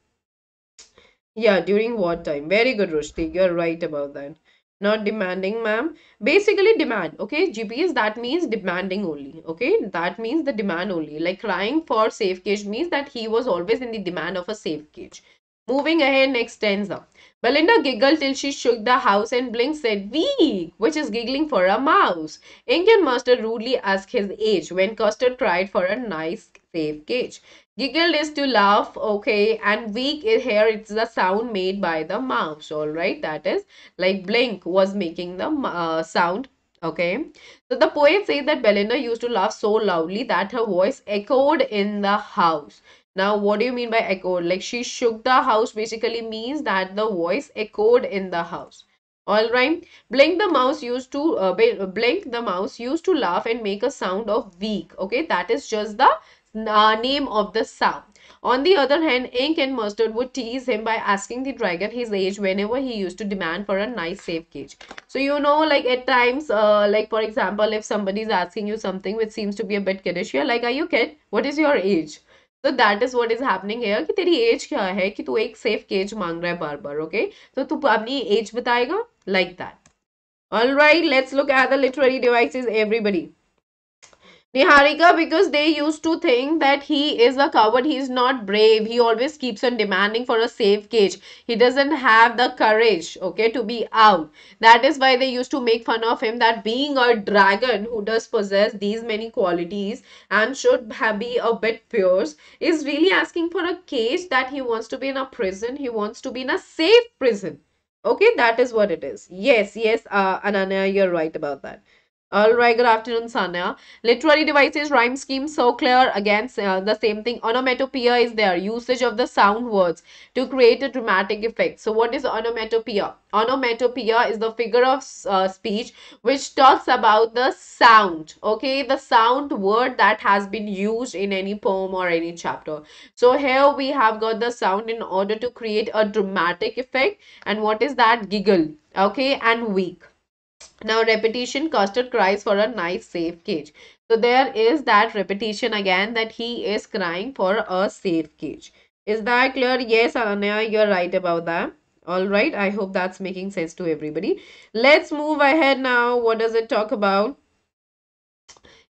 Yeah, during wartime. Very good, Rushti. You're right about that. Not demanding, ma'am. Basically, demand. Okay, GPS, that means demanding only. Okay, that means the demand only. Like crying for safe cage means that he was always in the demand of a safe cage. Moving ahead, next stanza. Belinda giggled till she shook the house and Blink said, Weak, which is giggling for a mouse. Ink and Mustard rudely asked his age when Custard tried for a nice safe cage. Giggled is to laugh, okay, and weak is here it's the sound made by the mouse, all right, that is like Blink was making the uh, sound, okay. So the poet says that Belinda used to laugh so loudly that her voice echoed in the house. Now, what do you mean by echoed? Like she shook the house basically means that the voice echoed in the house. All right. Blink the mouse used to uh, blink the mouse used to laugh and make a sound of weak. Okay, that is just the uh, name of the sound. On the other hand, Ink and Mustard would tease him by asking the dragon his age whenever he used to demand for a nice safe cage. So, you know, like at times, uh, like for example, if somebody is asking you something which seems to be a bit kiddish, you're like, are you kid? What is your age? So that is what is happening here कि तेरी age क्या है कि तू एक safe cage मांग रहा है बार बार ओके तो तू अपनी एज बताएगा like that all right let's look at the literary devices everybody Niharika, because they used to think that he is a coward, he is not brave, he always keeps on demanding for a safe cage. He doesn't have the courage, okay, to be out. That is why they used to make fun of him that being a dragon who does possess these many qualities and should be a bit fierce is really asking for a cage that he wants to be in a prison, he wants to be in a safe prison. Okay, that is what it is. Yes, yes, uh, Ananya, you're right about that. All right, good afternoon, Sanya. Literary devices, rhyme scheme, so clear. Again, uh, the same thing. Onomatopoeia is there. Usage of the sound words to create a dramatic effect. So, what is onomatopoeia? Onomatopoeia is the figure of uh, speech which talks about the sound. Okay, the sound word that has been used in any poem or any chapter. So, here we have got the sound in order to create a dramatic effect. And what is that? Giggle. Okay, and weak now repetition, Custard cries for a nice safe cage. So there is that repetition again that he is crying for a safe cage. Is that clear? Yes, Ananya, you're right about that. All right, I hope that's making sense to everybody. Let's move ahead now. What does it talk about?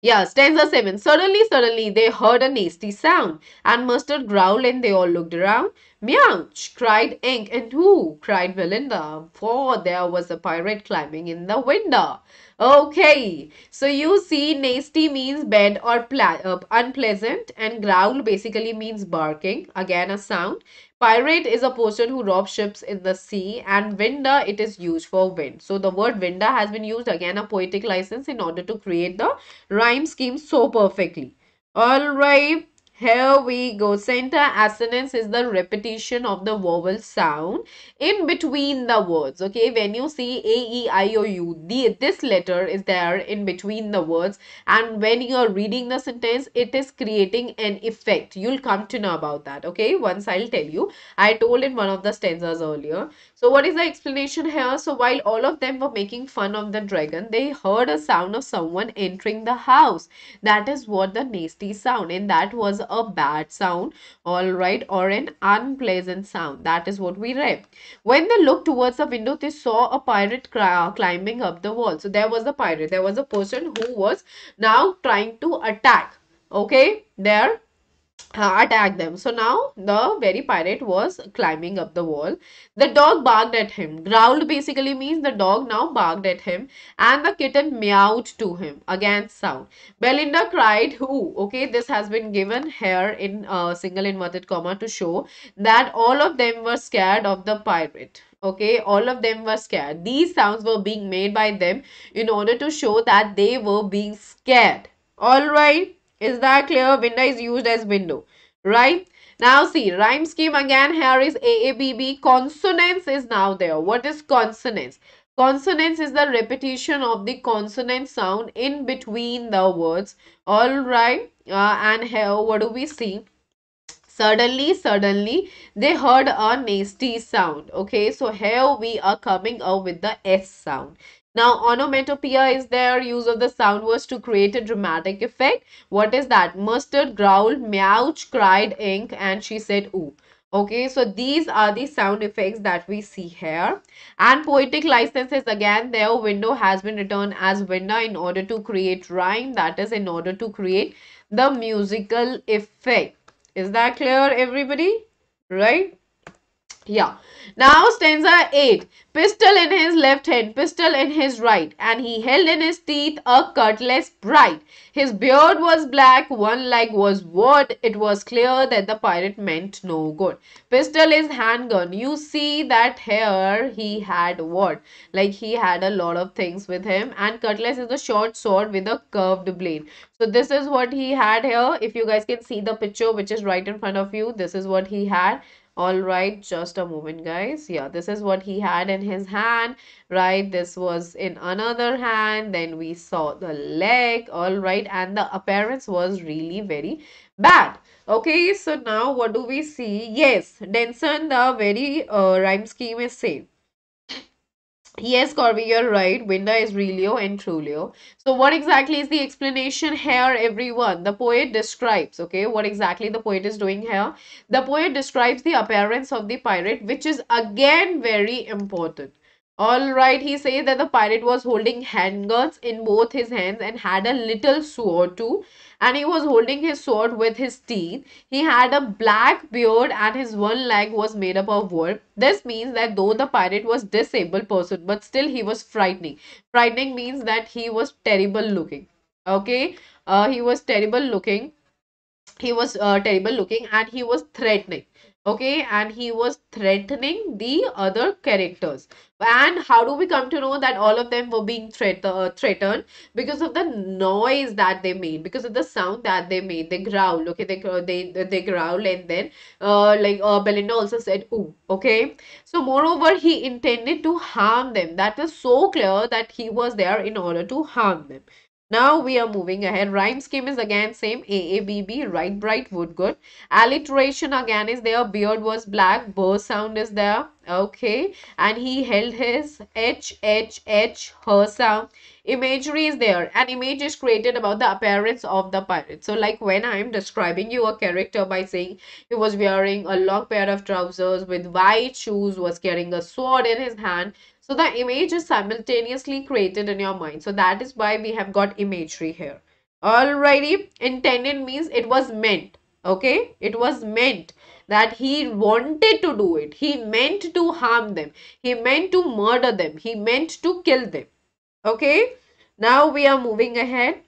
Yeah, stanza 7. Suddenly, suddenly, they heard a nasty sound, and Mustard growled and they all looked around. Meouch! cried Ink, and who? cried Belinda, for there was a pirate climbing in the window. Okay, so you see, nasty means bad or uh, unpleasant, and growl basically means barking, again a sound. Pirate is a person who robs ships in the sea and winda it is used for wind. So the word winda has been used again a poetic license in order to create the rhyme scheme so perfectly. Alright. Here we go. Center assonance is the repetition of the vowel sound in between the words. Okay, when you see A, E, I, O, U, the, this letter is there in between the words and when you are reading the sentence, it is creating an effect. You'll come to know about that. Okay, once I'll tell you. I told in one of the stanzas earlier. So what is the explanation here? So while all of them were making fun of the dragon, they heard a sound of someone entering the house. That is what the nasty sound and that was a bad sound, all right, or an unpleasant sound. That is what we read. When they looked towards the window, they saw a pirate uh, climbing up the wall. So there was a pirate. There was a person who was now trying to attack. Okay, there uh, attack them. So now the very pirate was climbing up the wall. The dog barked at him. Growled basically means the dog now barked at him and the kitten meowed to him. Again sound. Belinda cried who? Okay, this has been given here in a single inverted comma to show that all of them were scared of the pirate okay all of them were scared these sounds were being made by them in order to show that they were being scared all right is that clear? Window is used as window, right? Now see, rhyme scheme again here is AABB. Consonance is now there. What is consonance? Consonance is the repetition of the consonant sound in between the words. Alright, uh, and here what do we see? Suddenly, suddenly, they heard a nasty sound. Okay, so here we are coming out with the S sound. Now, onomatopoeia is their use of the sound words to create a dramatic effect. What is that? Mustard growled, meowed, cried, ink, and she said, ooh. Okay, so these are the sound effects that we see here. And poetic licenses again, their window has been written as window in order to create rhyme. That is in order to create the musical effect. Is that clear, everybody? Right? Yeah. Now stanza 8. Pistol in his left hand, pistol in his right, and he held in his teeth a cutlass bright. His beard was black, one leg was wood. It was clear that the pirate meant no good. Pistol is handgun. You see that here he had what? Like he had a lot of things with him. And cutlass is a short sword with a curved blade. So this is what he had here. If you guys can see the picture which is right in front of you, this is what he had all right just a moment guys. Yeah this is what he had in his hand right? This was in another hand. Then we saw the leg. All right and the appearance was really very bad. Okay so now what do we see? Yes denson the very uh, rhyme scheme is same Yes, Corby, you're right. Winda is Realio and Trulio. So what exactly is the explanation here, everyone? The poet describes, okay, what exactly the poet is doing here. The poet describes the appearance of the pirate, which is again very important. All right, he says that the pirate was holding handguns in both his hands and had a little sword too and he was holding his sword with his teeth. He had a black beard and his one leg was made up of wood. This means that though the pirate was disabled person, but still he was frightening. Frightening means that he was terrible looking. Okay, uh, he was terrible looking. He was uh, terrible looking and he was threatening okay and he was threatening the other characters. And how do we come to know that all of them were being threat uh, threatened? Because of the noise that they made because of the sound that they made. They growl okay? They they they growl and then uh, like uh, belinda also said ooh okay? So moreover he intended to harm them. That was so clear that he was there in order to harm them now we are moving ahead. Rhyme scheme is again same. A, A, B, B, right, bright, wood, good. Alliteration again is there. Beard was black. Burr sound is there. Okay. And he held his H, H, H, her sound. Imagery is there. An image is created about the appearance of the pirate. So like when I am describing you a character by saying he was wearing a long pair of trousers with white shoes, was carrying a sword in his hand so the image is simultaneously created in your mind. So that is why we have got imagery here. Alrighty, intended means it was meant. Okay, it was meant that he wanted to do it. He meant to harm them. He meant to murder them. He meant to kill them. Okay, now we are moving ahead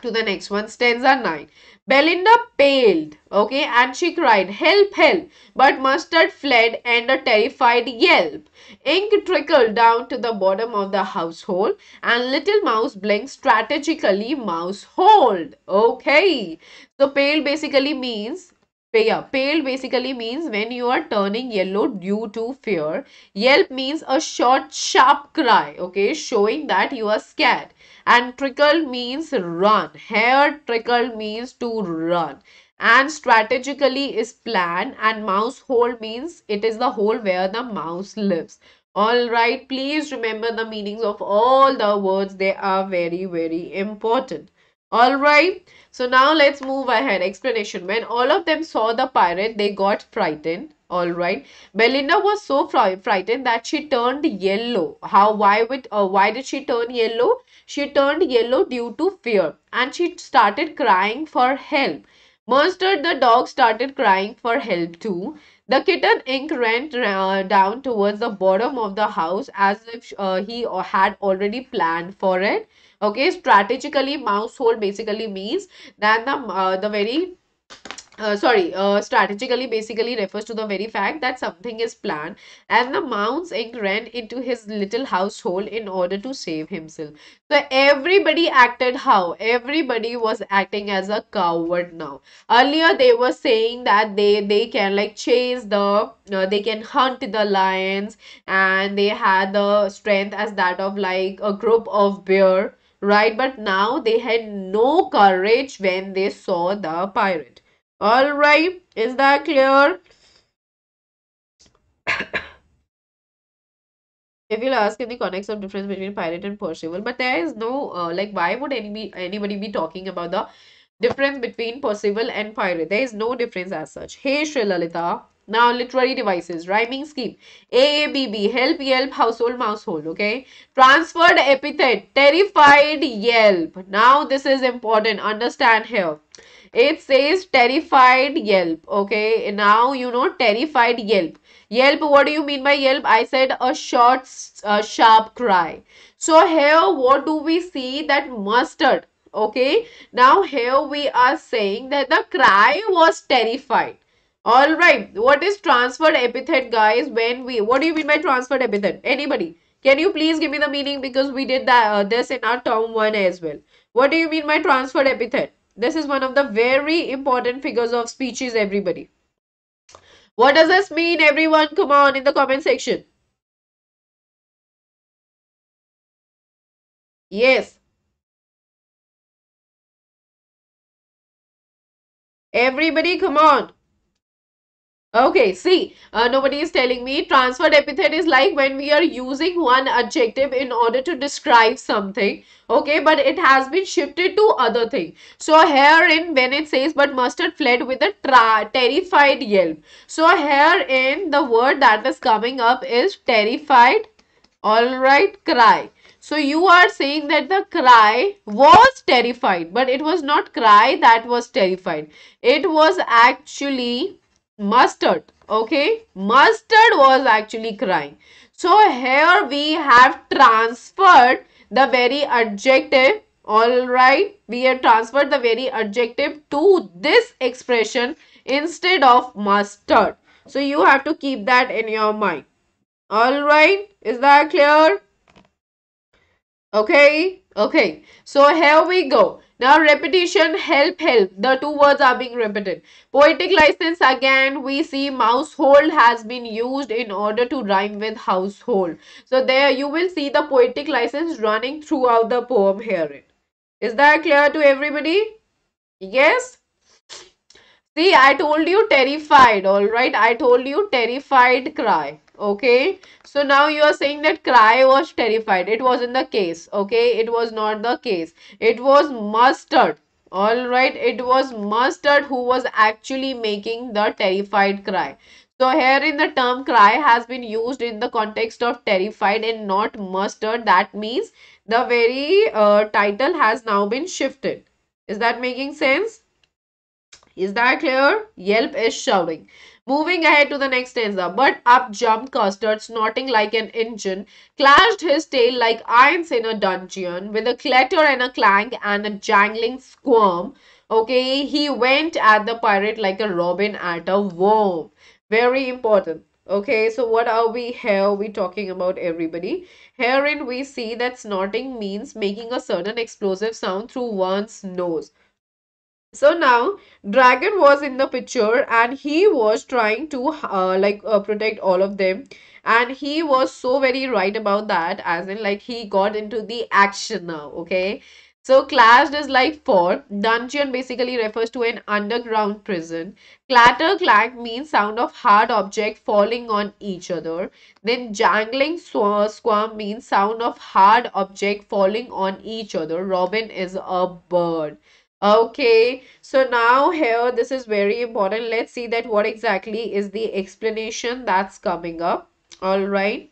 to the next one, stanza 9. Belinda paled, okay, and she cried, Help, help! But Mustard fled and a terrified yelp. Ink trickled down to the bottom of the household, and Little Mouse blinked strategically mouse hold. Okay, so pale basically means yeah, pale basically means when you are turning yellow due to fear. Yelp means a short, sharp cry, okay, showing that you are scared and trickle means run. Hair trickle means to run. And strategically is plan and mouse hole means it is the hole where the mouse lives. Alright, please remember the meanings of all the words. They are very, very important. All right. So now let's move ahead. Explanation. When all of them saw the pirate, they got frightened. All right. Belinda was so fri frightened that she turned yellow. How? Why would? Uh, why did she turn yellow? She turned yellow due to fear, and she started crying for help. Mustard the dog started crying for help too. The kitten Ink ran uh, down towards the bottom of the house as if uh, he had already planned for it. Okay, strategically, mouse hole basically means that the uh, the very uh, sorry, uh, strategically basically refers to the very fact that something is planned and the mouse ink ran into his little household in order to save himself. So everybody acted how? Everybody was acting as a coward now. Earlier they were saying that they they can like chase the uh, they can hunt the lions and they had the strength as that of like a group of bear right but now they had no courage when they saw the pirate all right, is that clear? if you'll ask in the context of difference between pirate and Percival, but there is no uh, like why would any anybody be talking about the difference between Percival and pirate? There is no difference as such. Hey Sri Lalita. Now literary devices, rhyming scheme. AABB, help, yelp, household, mousehold. Okay. Transferred epithet, terrified, yelp. Now this is important. Understand here. It says terrified Yelp. Okay, now you know terrified Yelp. Yelp, what do you mean by Yelp? I said a short, uh, sharp cry. So here, what do we see? That mustard. Okay, now here we are saying that the cry was terrified. All right, what is transferred epithet, guys? When we, what do you mean by transferred epithet? Anybody? Can you please give me the meaning because we did that uh, this in our term one as well. What do you mean by transferred epithet? This is one of the very important figures of speeches, everybody. What does this mean, everyone? Come on in the comment section. Yes. Everybody, come on. Okay, see, uh, nobody is telling me transferred epithet is like when we are using one adjective in order to describe something. Okay, but it has been shifted to other thing. So here in when it says, but mustard fled with a terrified yelp. So here in the word that is coming up is terrified. All right, cry. So you are saying that the cry was terrified, but it was not cry that was terrified. It was actually mustard okay? Mustard was actually crying. So here we have transferred the very adjective all right? We have transferred the very adjective to this expression instead of mustard. So you have to keep that in your mind. All right? Is that clear? Okay? Okay. So here we go now repetition, help, help. The two words are being repeated. Poetic license again we see mousehold has been used in order to rhyme with household. So there you will see the poetic license running throughout the poem here. Is that clear to everybody? Yes? See, I told you terrified, alright? I told you terrified cry okay? So now you are saying that cry was terrified. It wasn't the case okay? It was not the case. It was mustard all right? It was mustard who was actually making the terrified cry. So here in the term cry has been used in the context of terrified and not mustard. That means the very uh, title has now been shifted. Is that making sense is that clear yelp is shouting Moving ahead to the next stanza. But up jumped Custard, snorting like an engine, clashed his tail like irons in a dungeon, with a clatter and a clank and a jangling squirm. Okay, he went at the pirate like a robin at a worm. Very important. Okay, so what are we here? We talking about everybody. Herein we see that snorting means making a certain explosive sound through one's nose. So now Dragon was in the picture and he was trying to uh, like uh, protect all of them and he was so very right about that as in like he got into the action now okay So clashed is like four. Dungeon basically refers to an underground prison. Clatter clank means sound of hard object falling on each other. Then jangling sw squirm means sound of hard object falling on each other. Robin is a bird. Okay, so now here this is very important. Let's see that what exactly is the explanation that's coming up. All right.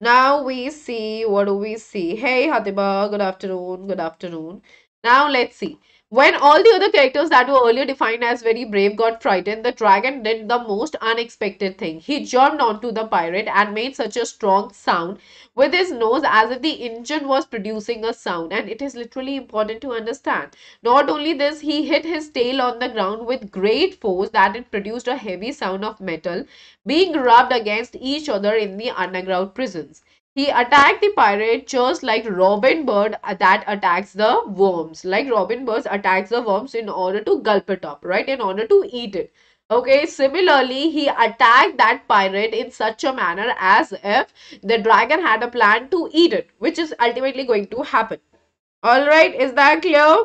Now we see, what do we see? Hey Hatiba, good afternoon, good afternoon. Now let's see. When all the other characters that were earlier defined as very brave got frightened, the dragon did the most unexpected thing. He jumped onto the pirate and made such a strong sound with his nose as if the engine was producing a sound. And it is literally important to understand. Not only this, he hit his tail on the ground with great force that it produced a heavy sound of metal being rubbed against each other in the underground prisons. He attacked the pirate just like Robin Bird that attacks the worms. Like Robin Bird attacks the worms in order to gulp it up, right? In order to eat it. Okay, similarly, he attacked that pirate in such a manner as if the dragon had a plan to eat it, which is ultimately going to happen. Alright, is that clear?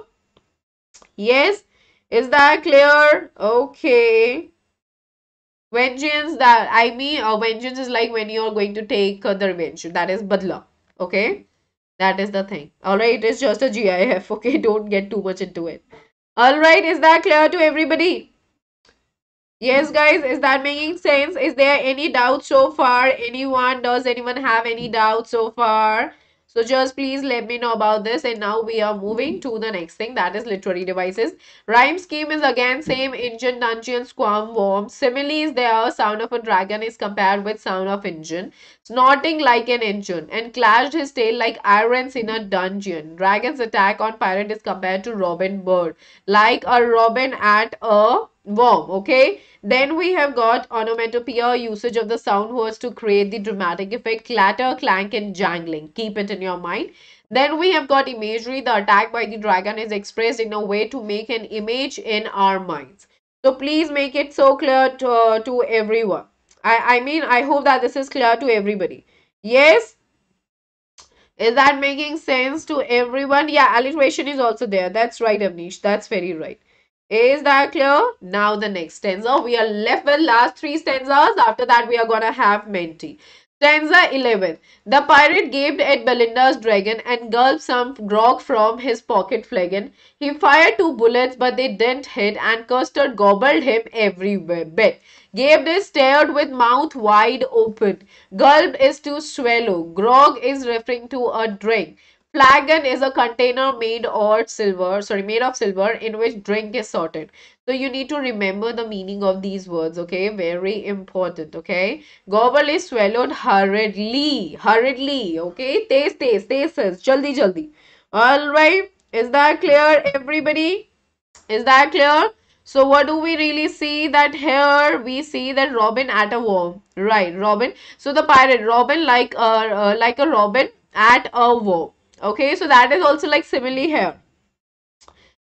Yes, is that clear? Okay. Vengeance that I mean uh, vengeance is like when you're going to take uh, the revenge. That is badla. Okay. That is the thing. Alright, it is just a GIF. Okay, don't get too much into it. Alright, is that clear to everybody? Yes, guys, is that making sense? Is there any doubt so far? Anyone? Does anyone have any doubt so far? So just please let me know about this. And now we are moving to the next thing that is literary devices. Rhyme scheme is again same engine, dungeon, squirm, worm. Similes there, sound of a dragon is compared with sound of engine. Snorting like an engine and clashed his tail like irons in a dungeon. Dragon's attack on pirate is compared to Robin Bird. Like a robin at a worm, okay? Then we have got onomatopoeia, usage of the sound words to create the dramatic effect, clatter, clank and jangling. Keep it in your mind. Then we have got imagery. The attack by the dragon is expressed in a way to make an image in our minds. So please make it so clear to, uh, to everyone. I, I mean, I hope that this is clear to everybody. Yes? Is that making sense to everyone? Yeah, alliteration is also there. That's right, Avnish. That's very right. Is that clear? Now the next stanza. We are left with last three stanzas. After that, we are gonna have Menti. Stanza 11. The pirate gaped at Belinda's dragon and gulped some grog from his pocket flagon. He fired two bullets, but they didn't hit, and Custard gobbled him every bit. Gaped is stared with mouth wide open. Gulped is to swallow. Grog is referring to a drink. Flagon is a container made or silver, sorry, made of silver in which drink is sorted. So you need to remember the meaning of these words, okay? Very important, okay? Gobble is swallowed hurriedly, hurriedly, okay? Taste, taste, taste, jaldi, jaldi. All right, is that clear, everybody? Is that clear? So what do we really see that here we see that Robin at a worm, right? Robin. So the pirate Robin like a uh, like a Robin at a worm. Okay, so that is also like simile here.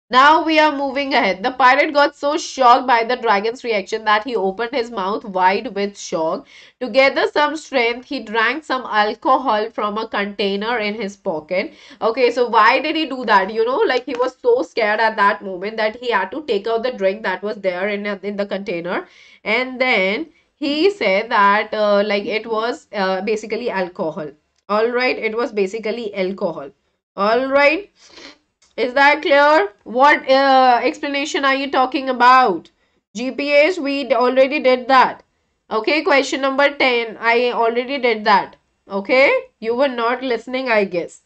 Now we are moving ahead. The pirate got so shocked by the dragon's reaction that he opened his mouth wide with shock. To gather some strength, he drank some alcohol from a container in his pocket. Okay, so why did he do that? You know, like he was so scared at that moment that he had to take out the drink that was there in, in the container. And then he said that uh, like it was uh, basically alcohol all right it was basically alcohol. All right is that clear? What uh, explanation are you talking about? Gpas we already did that. Okay question number 10 i already did that. Okay you were not listening i guess.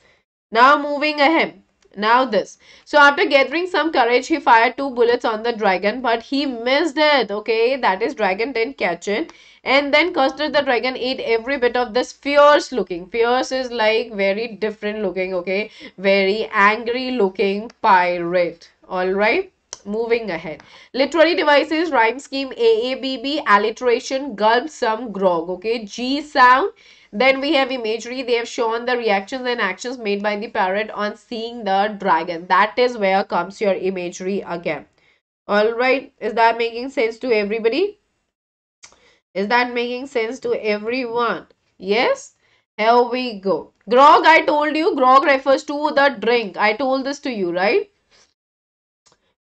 Now moving ahead now this. So after gathering some courage, he fired two bullets on the dragon, but he missed it. Okay, that is dragon didn't catch it. And then Custard the dragon ate every bit of this fierce looking. Fierce is like very different looking, okay? Very angry looking pirate. Alright moving ahead literary devices rhyme scheme aabb alliteration gulp some grog okay g sound then we have imagery. They have shown the reactions and actions made by the parrot on seeing the dragon. That is where comes your imagery again. Alright, is that making sense to everybody? Is that making sense to everyone? Yes? Here we go. Grog, I told you, grog refers to the drink. I told this to you, right?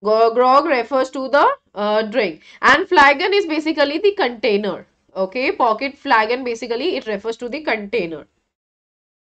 Grog refers to the uh, drink. And flagon is basically the container. Okay, pocket flagon basically it refers to the container.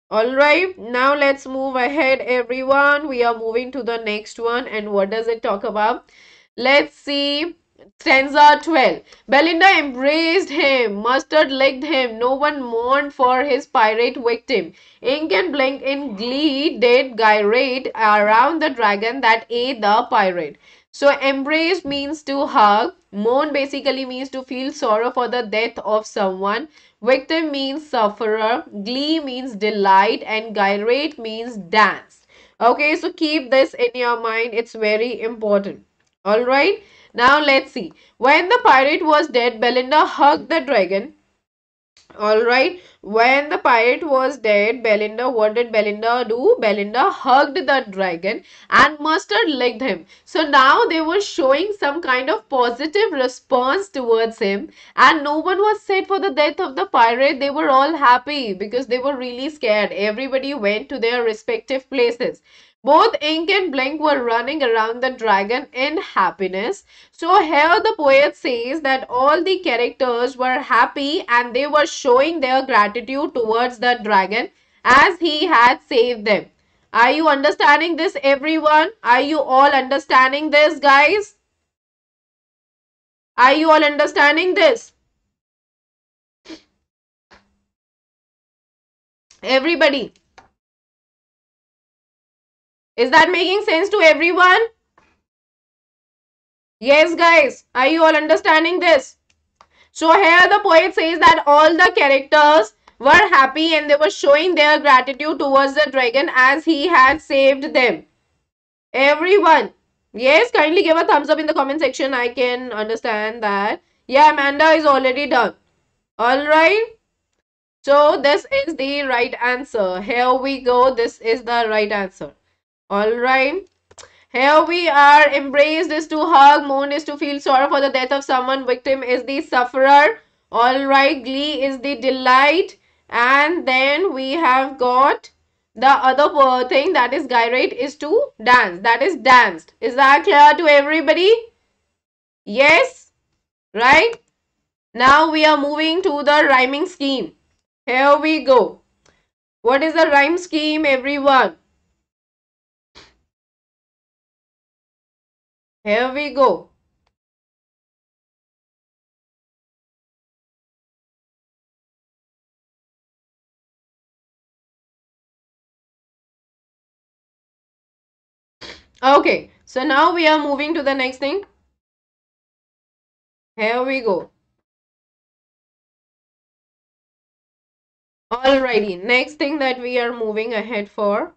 Alright, now let's move ahead everyone. We are moving to the next one and what does it talk about? Let's see Stanza 12. Belinda embraced him, Mustard licked him, no one mourned for his pirate victim. Ink and Blink in glee did gyrate around the dragon that ate the pirate. So embrace means to hug, mourn basically means to feel sorrow for the death of someone, victim means sufferer, glee means delight and gyrate means dance. Okay, so keep this in your mind, it's very important. Alright. Now let's see. When the pirate was dead, Belinda hugged the dragon. Alright. When the pirate was dead, Belinda, what did Belinda do? Belinda hugged the dragon and Mustard licked him. So now they were showing some kind of positive response towards him and no one was sad for the death of the pirate. They were all happy because they were really scared. Everybody went to their respective places. Both Ink and Blink were running around the dragon in happiness. So here the poet says that all the characters were happy and they were showing their gratitude towards the dragon as he had saved them. Are you understanding this everyone? Are you all understanding this guys? Are you all understanding this? Everybody. Is that making sense to everyone? Yes, guys. Are you all understanding this? So here the poet says that all the characters were happy and they were showing their gratitude towards the dragon as he had saved them. Everyone. Yes, kindly give a thumbs up in the comment section. I can understand that. Yeah, Amanda is already done. Alright. So this is the right answer. Here we go. This is the right answer. All right. Here we are. Embraced is to hug. Mourn is to feel sorrow for the death of someone. Victim is the sufferer. All right. Glee is the delight. And then we have got the other thing that is gyrate is to dance. That is danced. Is that clear to everybody? Yes? Right? Now we are moving to the rhyming scheme. Here we go. What is the rhyme scheme, everyone? Here we go. Okay, so now we are moving to the next thing. Here we go. Alrighty, next thing that we are moving ahead for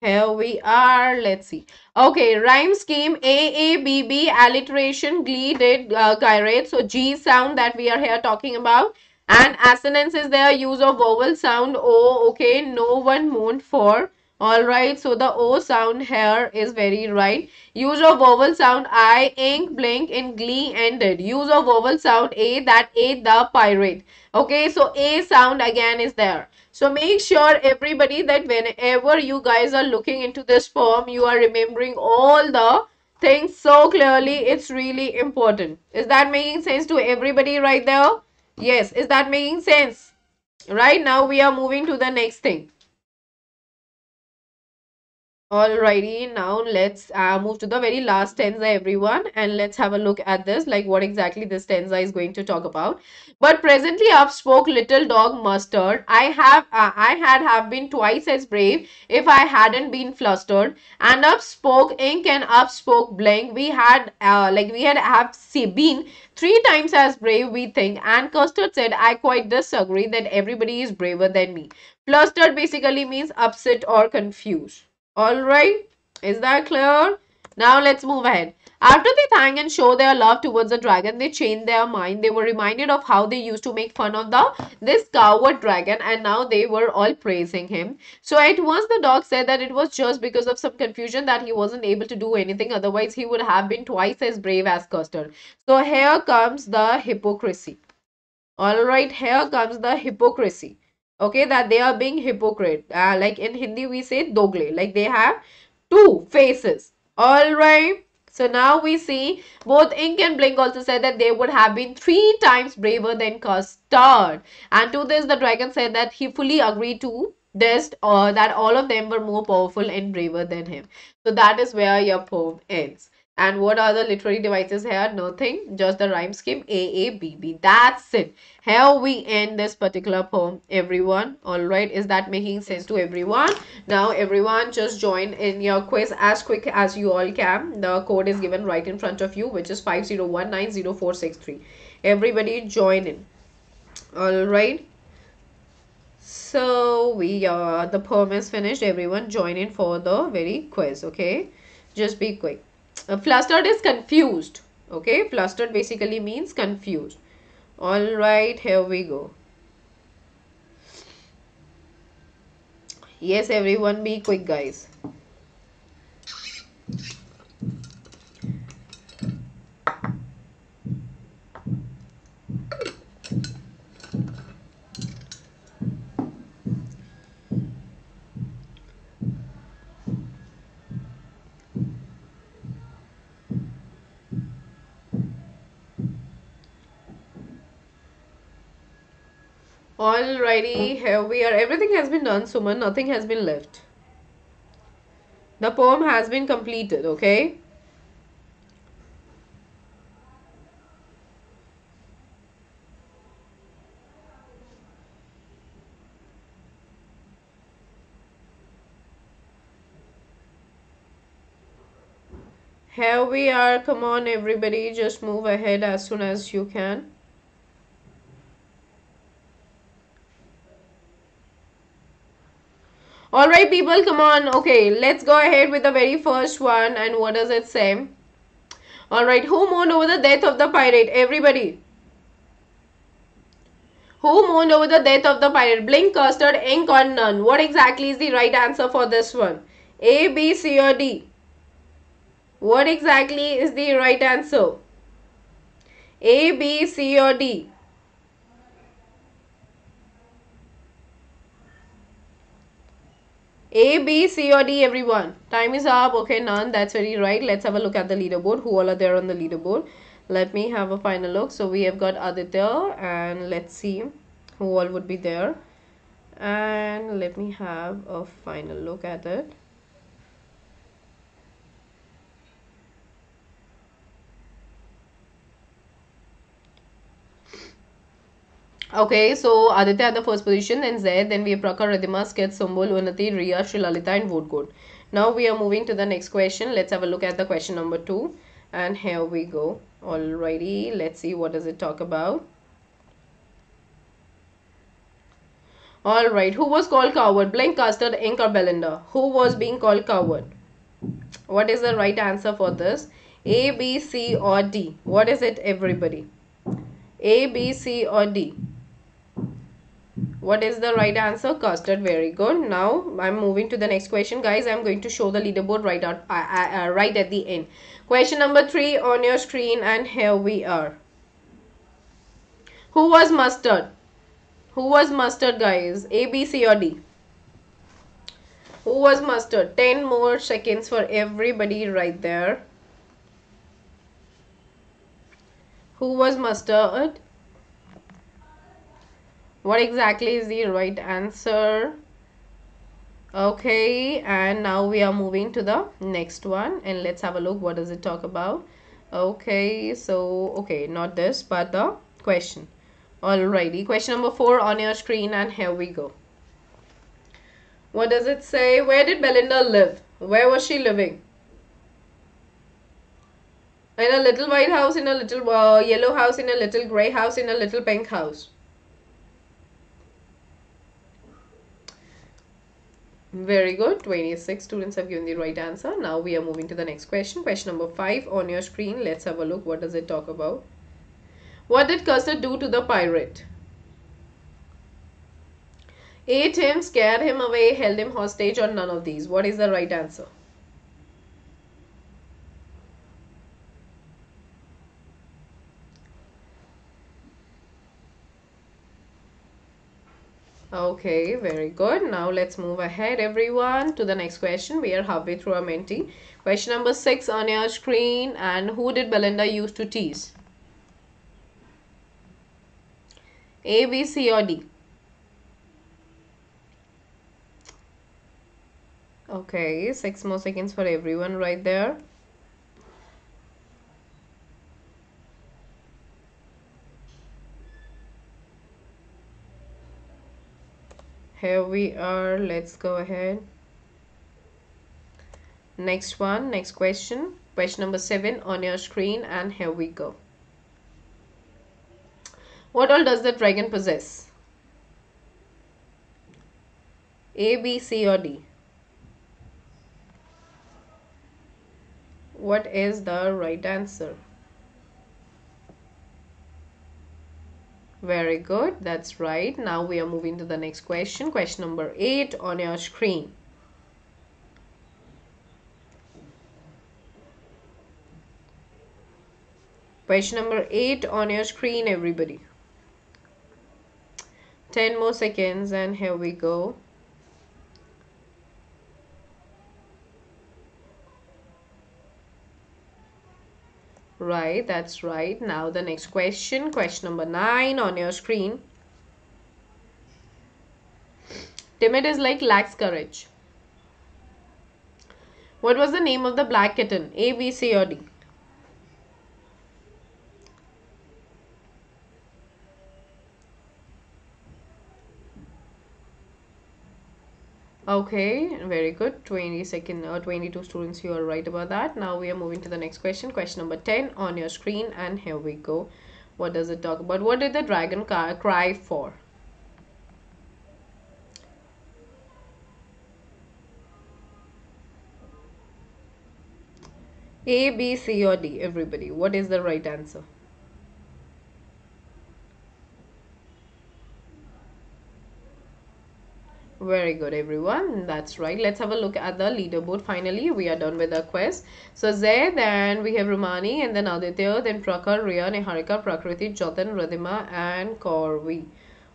here we are. Let's see. Okay, rhyme scheme A, A, B, B, alliteration, glee, did, uh, gyrate. So G sound that we are here talking about. And assonance is there, use of vowel sound O. Okay, no one moaned for. Alright, so the O sound here is very right. Use of vowel sound I, ink, blink, in glee ended. Use of vowel sound A that ate the pirate. Okay, so A sound again is there. So make sure everybody that whenever you guys are looking into this form, you are remembering all the things so clearly. It's really important. Is that making sense to everybody right there? Yes. Is that making sense? Right now we are moving to the next thing. Alrighty, now let's uh, move to the very last stanza, everyone, and let's have a look at this, like what exactly this stanza is going to talk about. But presently up spoke little dog Mustard. I have, uh, I had have been twice as brave if I hadn't been flustered. And up spoke Ink and up spoke Blink. We had, uh, like we had have been three times as brave, we think. And Custard said, I quite disagree that everybody is braver than me. Flustered basically means upset or confused. Alright, is that clear? Now let's move ahead. After they thank and show their love towards the dragon, they changed their mind. They were reminded of how they used to make fun of the this coward dragon and now they were all praising him. So at once the dog said that it was just because of some confusion that he wasn't able to do anything. Otherwise, he would have been twice as brave as Custard. So here comes the hypocrisy. Alright, here comes the hypocrisy. Okay that they are being hypocrite. Uh, like in hindi we say dogle. Like they have two faces. All right. So now we see both ink and blink also said that they would have been three times braver than custard. And to this the dragon said that he fully agreed to this or that all of them were more powerful and braver than him. So that is where your poem ends and what are the literary devices here? Nothing, just the rhyme scheme A, A, B, B. That's it. How we end this particular poem, everyone. Alright, is that making sense to everyone? Now, everyone just join in your quiz as quick as you all can. The code is given right in front of you, which is 50190463. Everybody join in. Alright. So, we uh, the poem is finished. Everyone join in for the very quiz, okay? Just be quick. Uh, flustered is confused. Okay, flustered basically means confused. All right, here we go. Yes, everyone be quick, guys. Alrighty, here we are. Everything has been done, Suman. Nothing has been left. The poem has been completed, okay? Here we are. Come on, everybody. Just move ahead as soon as you can. All right, people, come on. Okay, let's go ahead with the very first one. And what does it say? All right, who mourned over the death of the pirate? Everybody. Who mourned over the death of the pirate? Blink, custard, ink, or none? What exactly is the right answer for this one? A, B, C, or D? What exactly is the right answer? A, B, C, or D? A, B, C or D everyone. Time is up. Okay, none. That's very right. Let's have a look at the leaderboard. Who all are there on the leaderboard? Let me have a final look. So we have got Aditya and let's see who all would be there. And let me have a final look at it. Okay, so Aditya at the first position, then Zaid, then we have Prakar, Radhima, Sket, Sumbul, Unati, Riya, Shrilalita and Woodgood. Now we are moving to the next question. Let's have a look at the question number two. And here we go. Alrighty, let's see what does it talk about. Alright, who was called coward? Blink, Custard, Ink or Belinda? Who was being called coward? What is the right answer for this? A, B, C or D? What is it everybody? A, B, C or D? What is the right answer? Custard. Very good. Now I'm moving to the next question, guys. I'm going to show the leaderboard right out, uh, uh, uh, right at the end. Question number three on your screen, and here we are. Who was mustard? Who was mustard, guys? A, B, C, or D? Who was mustard? 10 more seconds for everybody right there. Who was mustard? What exactly is the right answer? Okay and now we are moving to the next one and let's have a look what does it talk about? Okay so okay not this but the question. Alrighty question number four on your screen and here we go. What does it say? Where did belinda live? Where was she living? In a little white house in a little uh, yellow house in a little gray house in a little pink house Very good. 26 students have given the right answer. Now we are moving to the next question. Question number 5 on your screen. Let's have a look. What does it talk about? What did Custard do to the pirate? Ate him, scared him away, held him hostage or none of these. What is the right answer? Okay, very good. Now let's move ahead, everyone, to the next question. We are halfway through our Menti. Question number six on your screen. And who did Belinda use to tease? A, B, C, or D? Okay, six more seconds for everyone right there. Here we are. Let's go ahead. Next one, next question. Question number seven on your screen, and here we go. What all does the dragon possess? A, B, C, or D? What is the right answer? Very good, that's right. Now we are moving to the next question. Question number 8 on your screen. Question number 8 on your screen, everybody. 10 more seconds and here we go. Right, that's right. Now the next question, question number 9 on your screen. Timid is like lacks courage. What was the name of the black kitten? A, B, C or D? Okay, very good. 20 second or uh, 22 students, you are right about that. Now we are moving to the next question. Question number 10 on your screen and here we go. What does it talk about? What did the dragon cry for? A, B, C or D? Everybody, what is the right answer? Very good, everyone. That's right. Let's have a look at the leaderboard. Finally, we are done with the quest. So, Zay, then we have Rumani, and then Aditya, then Prakar, Riya, Niharika, Prakriti, Jotan, Radhima, and Corvi.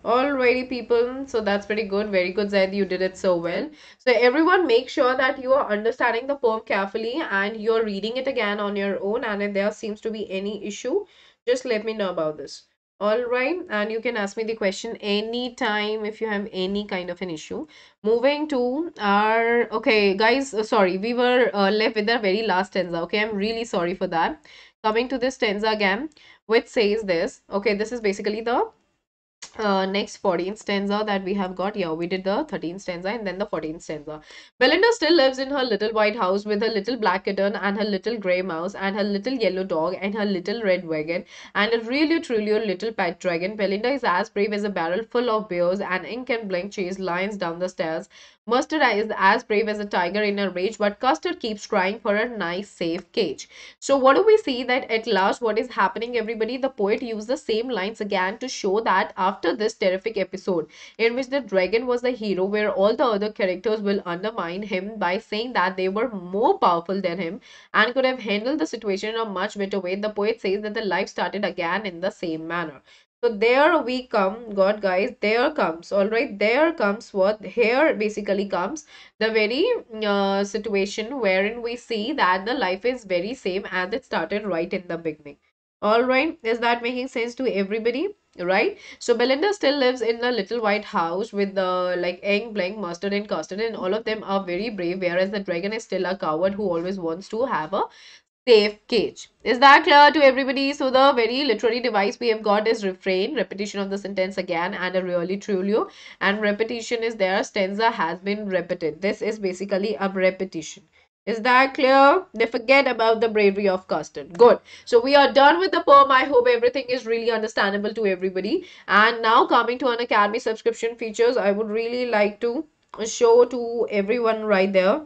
Alrighty, people. So that's pretty good. Very good, Zaid. You did it so well. So everyone, make sure that you are understanding the poem carefully and you're reading it again on your own. And if there seems to be any issue, just let me know about this all right and you can ask me the question anytime if you have any kind of an issue. Moving to our okay guys uh, sorry we were uh, left with the very last stanza okay? I'm really sorry for that. Coming to this stanza again which says this okay this is basically the uh, next 14th stanza that we have got. Yeah, we did the 13th stanza and then the 14th stanza. Belinda still lives in her little white house with her little black kitten and her little grey mouse and her little yellow dog and her little red wagon and a really truly little pet dragon. Belinda is as brave as a barrel full of bears and ink and Blink chase lions down the stairs. Mustard is as brave as a tiger in a rage, but Custard keeps trying for a nice safe cage. So what do we see that at last what is happening everybody? The poet used the same lines again to show that after this terrific episode in which the dragon was the hero where all the other characters will undermine him by saying that they were more powerful than him and could have handled the situation in a much better way. The poet says that the life started again in the same manner. So there we come, God guys, there comes, all right, there comes what here basically comes the very uh, situation wherein we see that the life is very same as it started right in the beginning. All right, is that making sense to everybody? Right? So Belinda still lives in a little white house with the like egg, Blink, mustard, and custard, and all of them are very brave, whereas the dragon is still a coward who always wants to have a safe cage. Is that clear to everybody? So the very literary device we have got is refrain, repetition of the sentence again and a realio trulio and repetition is there. Stanza has been repeated. This is basically a repetition. Is that clear? They forget about the bravery of Custard. Good. So we are done with the poem. I hope everything is really understandable to everybody. And now coming to Unacademy subscription features, I would really like to show to everyone right there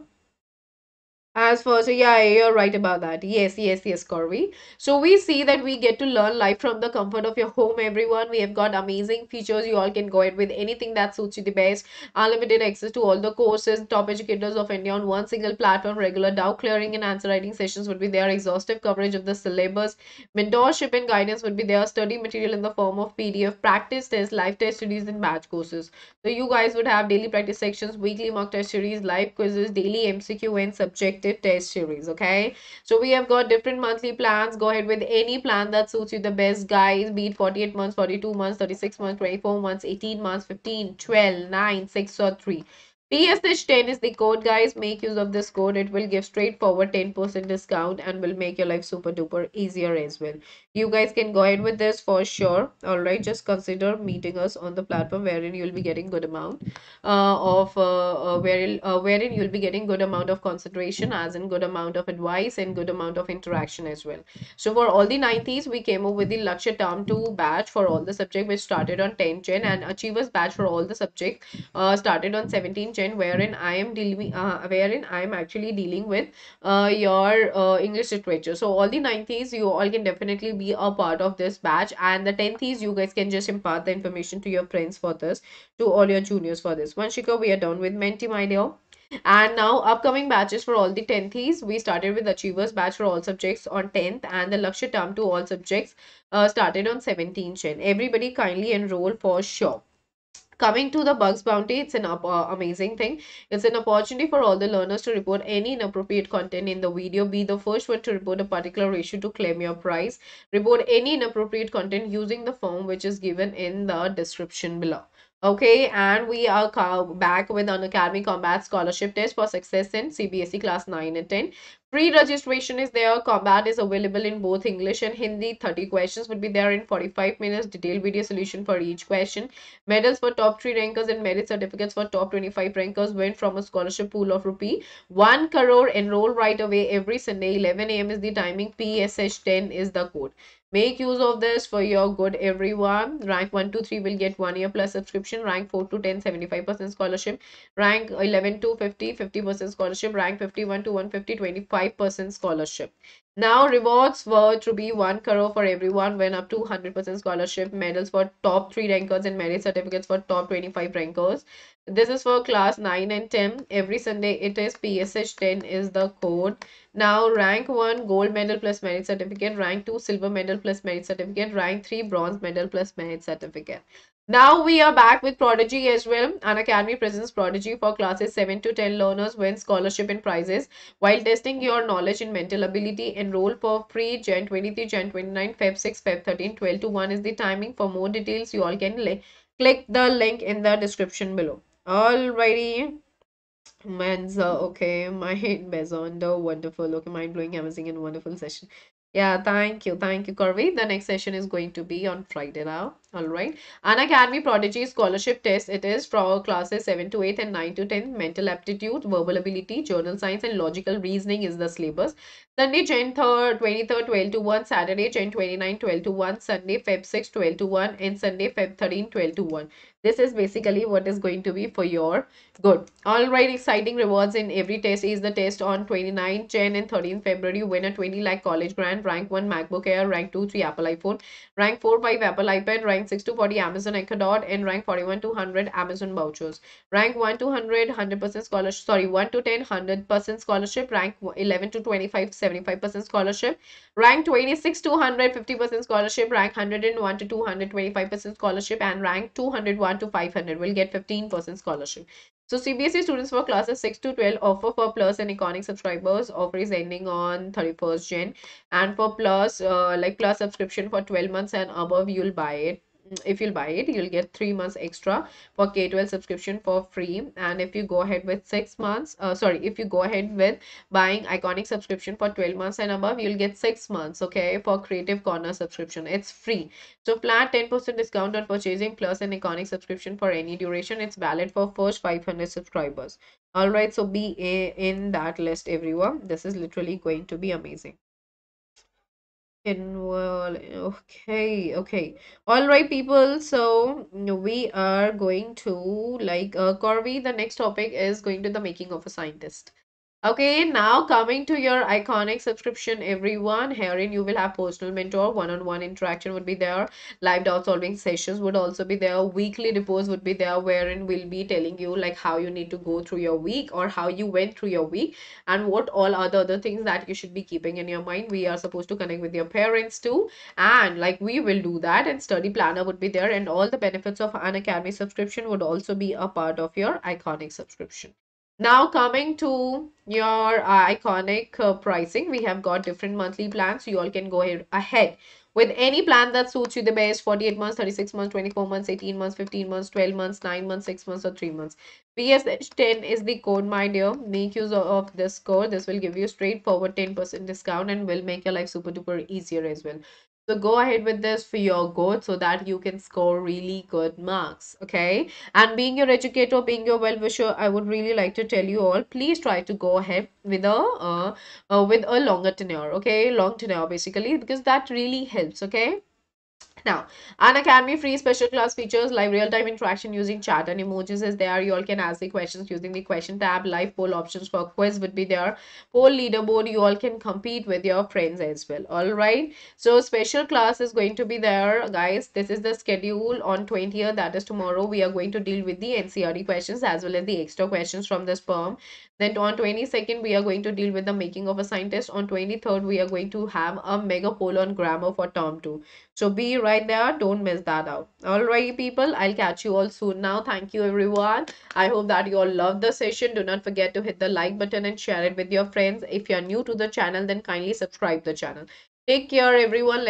As for, so yeah, you're right about that. Yes, yes, yes, Corby. So we see that we get to learn life from the comfort of your home, everyone. We have got amazing features. You all can go ahead with anything that suits you the best. Unlimited access to all the courses, top educators of India on one single platform, regular doubt clearing and answer writing sessions would be there, exhaustive coverage of the syllabus, mentorship and guidance would be there, study material in the form of PDF, practice tests, live test studies, and batch courses. So you guys would have daily practice sections, weekly mock test series, live quizzes, daily MCQ and subjective test series. Okay. So we have got different monthly plans. Go ahead with any plan that suits you the best, guys. Be it 48 months, 42 months, 36 months, 24 months, 18 months, 15, 12, 9, 6 or 3. PSH10 is the code guys. Make use of this code. It will give straightforward 10% discount and will make your life super duper easier as well. You guys can go ahead with this for sure. Alright, just consider meeting us on the platform wherein you'll be getting good amount uh, of uh, uh, wherein, uh, wherein you'll be getting good amount of concentration as in good amount of advice and good amount of interaction as well. So for all the 90s, we came up with the Lakshya Term 2 batch for all the subject which started on 10 Gen and Achievers batch for all the subject uh, started on 17 wherein I am dealing uh, wherein I am actually dealing with uh, your uh, English literature. So all the 90s you all can definitely be a part of this batch and the 10th you guys can just impart the information to your friends for this to all your juniors for this. Vanshika we are done with Menti my dear. And now upcoming batches for all the 10th we started with Achievers batch for all subjects on 10th and the Lakshya term to all subjects uh, started on 17th Jan. Everybody kindly enroll for sure coming to the bugs bounty it's an uh, amazing thing. It's an opportunity for all the learners to report any inappropriate content in the video. Be the first one to report a particular ratio to claim your prize. Report any inappropriate content using the form which is given in the description below Okay, and we are back with Unacademy Combat Scholarship Test for success in CBSE class 9 and 10. Pre-registration is there. Combat is available in both English and Hindi. 30 questions would be there in 45 minutes. Detailed video solution for each question. Medals for top 3 rankers and merit certificates for top 25 rankers went from a scholarship pool of rupee 1 crore. Enroll right away every Sunday. 11 a.m. is the timing. PSH10 is the code. Make use of this for your good, everyone. Rank 1 to 3 will get 1 year plus subscription. Rank 4 to 10, 75% scholarship. Rank 11 to 50, 50% scholarship. Rank 51 to 150, 25% scholarship. Now, rewards were to be 1 crore for everyone when up to 100% scholarship. Medals for top 3 rankers and merit certificates for top 25 rankers. This is for class 9 and 10. Every Sunday it is PSH 10 is the code. Now rank 1 gold medal plus merit certificate. Rank 2 silver medal plus merit certificate. Rank 3 bronze medal plus merit certificate. Now we are back with Prodigy as well. Unacademy presents Prodigy for classes 7 to 10 learners win scholarship and prizes while testing your knowledge in mental ability. Enroll for free Jan 23, Jan 29, Feb 6, Feb 13, 12 to 1 is the timing. For more details, you all can click the link in the description below. Alrighty. Menza, uh, okay. My Bezondo, wonderful. Okay, mind blowing, amazing, and wonderful session. Yeah, thank you. Thank you, Corby. The next session is going to be on Friday now. All right. Unacademy Prodigy Scholarship Test. It is for classes 7 to 8 and 9 to 10. Mental aptitude, verbal ability, journal science, and logical reasoning is the syllabus. Sunday, Jan 3rd, 23rd, 12 to 1. Saturday, Jan 29, 12 to 1. Sunday, Feb 6, 12 to 1. And Sunday, Feb 13, 12 to 1. This is basically what is going to be for your good. All right, exciting rewards in every test is the test on 29, 10 and 13 February. Win a 20 lakh college grant. Rank 1 MacBook Air. Rank 2, 3 Apple iPhone. Rank 4, 5 Apple iPad. Rank 6 to 40 Amazon Echo Dot. And rank 41 to 100 Amazon vouchers. Rank 1 to 100, 100% scholarship. Sorry, 1 to 10, 100% scholarship. Rank 11 to 25, 75% scholarship. Rank 26 to 100, 50% scholarship. Rank 101 to 200, 25% scholarship. And rank 201 to 500 will get 15% scholarship. So CBSE students for classes 6 to 12 offer for Plus and Iconic subscribers. Offer is ending on 31st Jan. And for Plus, uh, like Plus subscription for 12 months and above, you'll buy it if you'll buy it you'll get three months extra for k12 subscription for free. And if you go ahead with six months uh, sorry if you go ahead with buying iconic subscription for 12 months and above you'll get six months okay for creative corner subscription. It's free. So flat 10 percent discount on purchasing plus an iconic subscription for any duration. It's valid for first 500 subscribers. All right so be a, in that list everyone. This is literally going to be amazing well, okay, okay. All right, people. So we are going to like uh, Corby. The next topic is going to the making of a scientist. Okay, now coming to your iconic subscription, everyone. Herein, you will have personal mentor, one-on-one interaction would be there. Live doubt solving sessions would also be there. Weekly reports would be there, wherein we'll be telling you like how you need to go through your week or how you went through your week and what all other other things that you should be keeping in your mind. We are supposed to connect with your parents too, and like we will do that. And study planner would be there, and all the benefits of Unacademy subscription would also be a part of your iconic subscription. Now coming to your uh, iconic uh, pricing, we have got different monthly plans. You all can go ahead, with any plan that suits you the best 48 months, 36 months, 24 months, 18 months, 15 months, 12 months, 9 months, 6 months, or 3 months. PSH10 is the code, my dear. Make use of this code. This will give you straightforward 10% discount and will make your life super duper easier as well. So go ahead with this for your good so that you can score really good marks. Okay. And being your educator, being your well-wisher, I would really like to tell you all, please try to go ahead with a uh, uh, with a longer tenure. Okay, long tenure basically because that really helps. Okay. Now, Unacademy free special class features live real-time interaction using chat and emojis is there. You all can ask the questions using the question tab. Live poll options for quiz would be there. Poll leaderboard, you all can compete with your friends as well. All right. So special class is going to be there, guys. This is the schedule on 20th. That is tomorrow. We are going to deal with the NCERT questions as well as the extra questions from this perm. Then on 22nd, we are going to deal with the making of a scientist. On 23rd, we are going to have a mega poll on grammar for term 2. So be right there. Don't miss that out. Alright, people. I'll catch you all soon now. Thank you, everyone. I hope that you all love the session. Do not forget to hit the like button and share it with your friends. If you're new to the channel, then kindly subscribe the channel. Take care, everyone.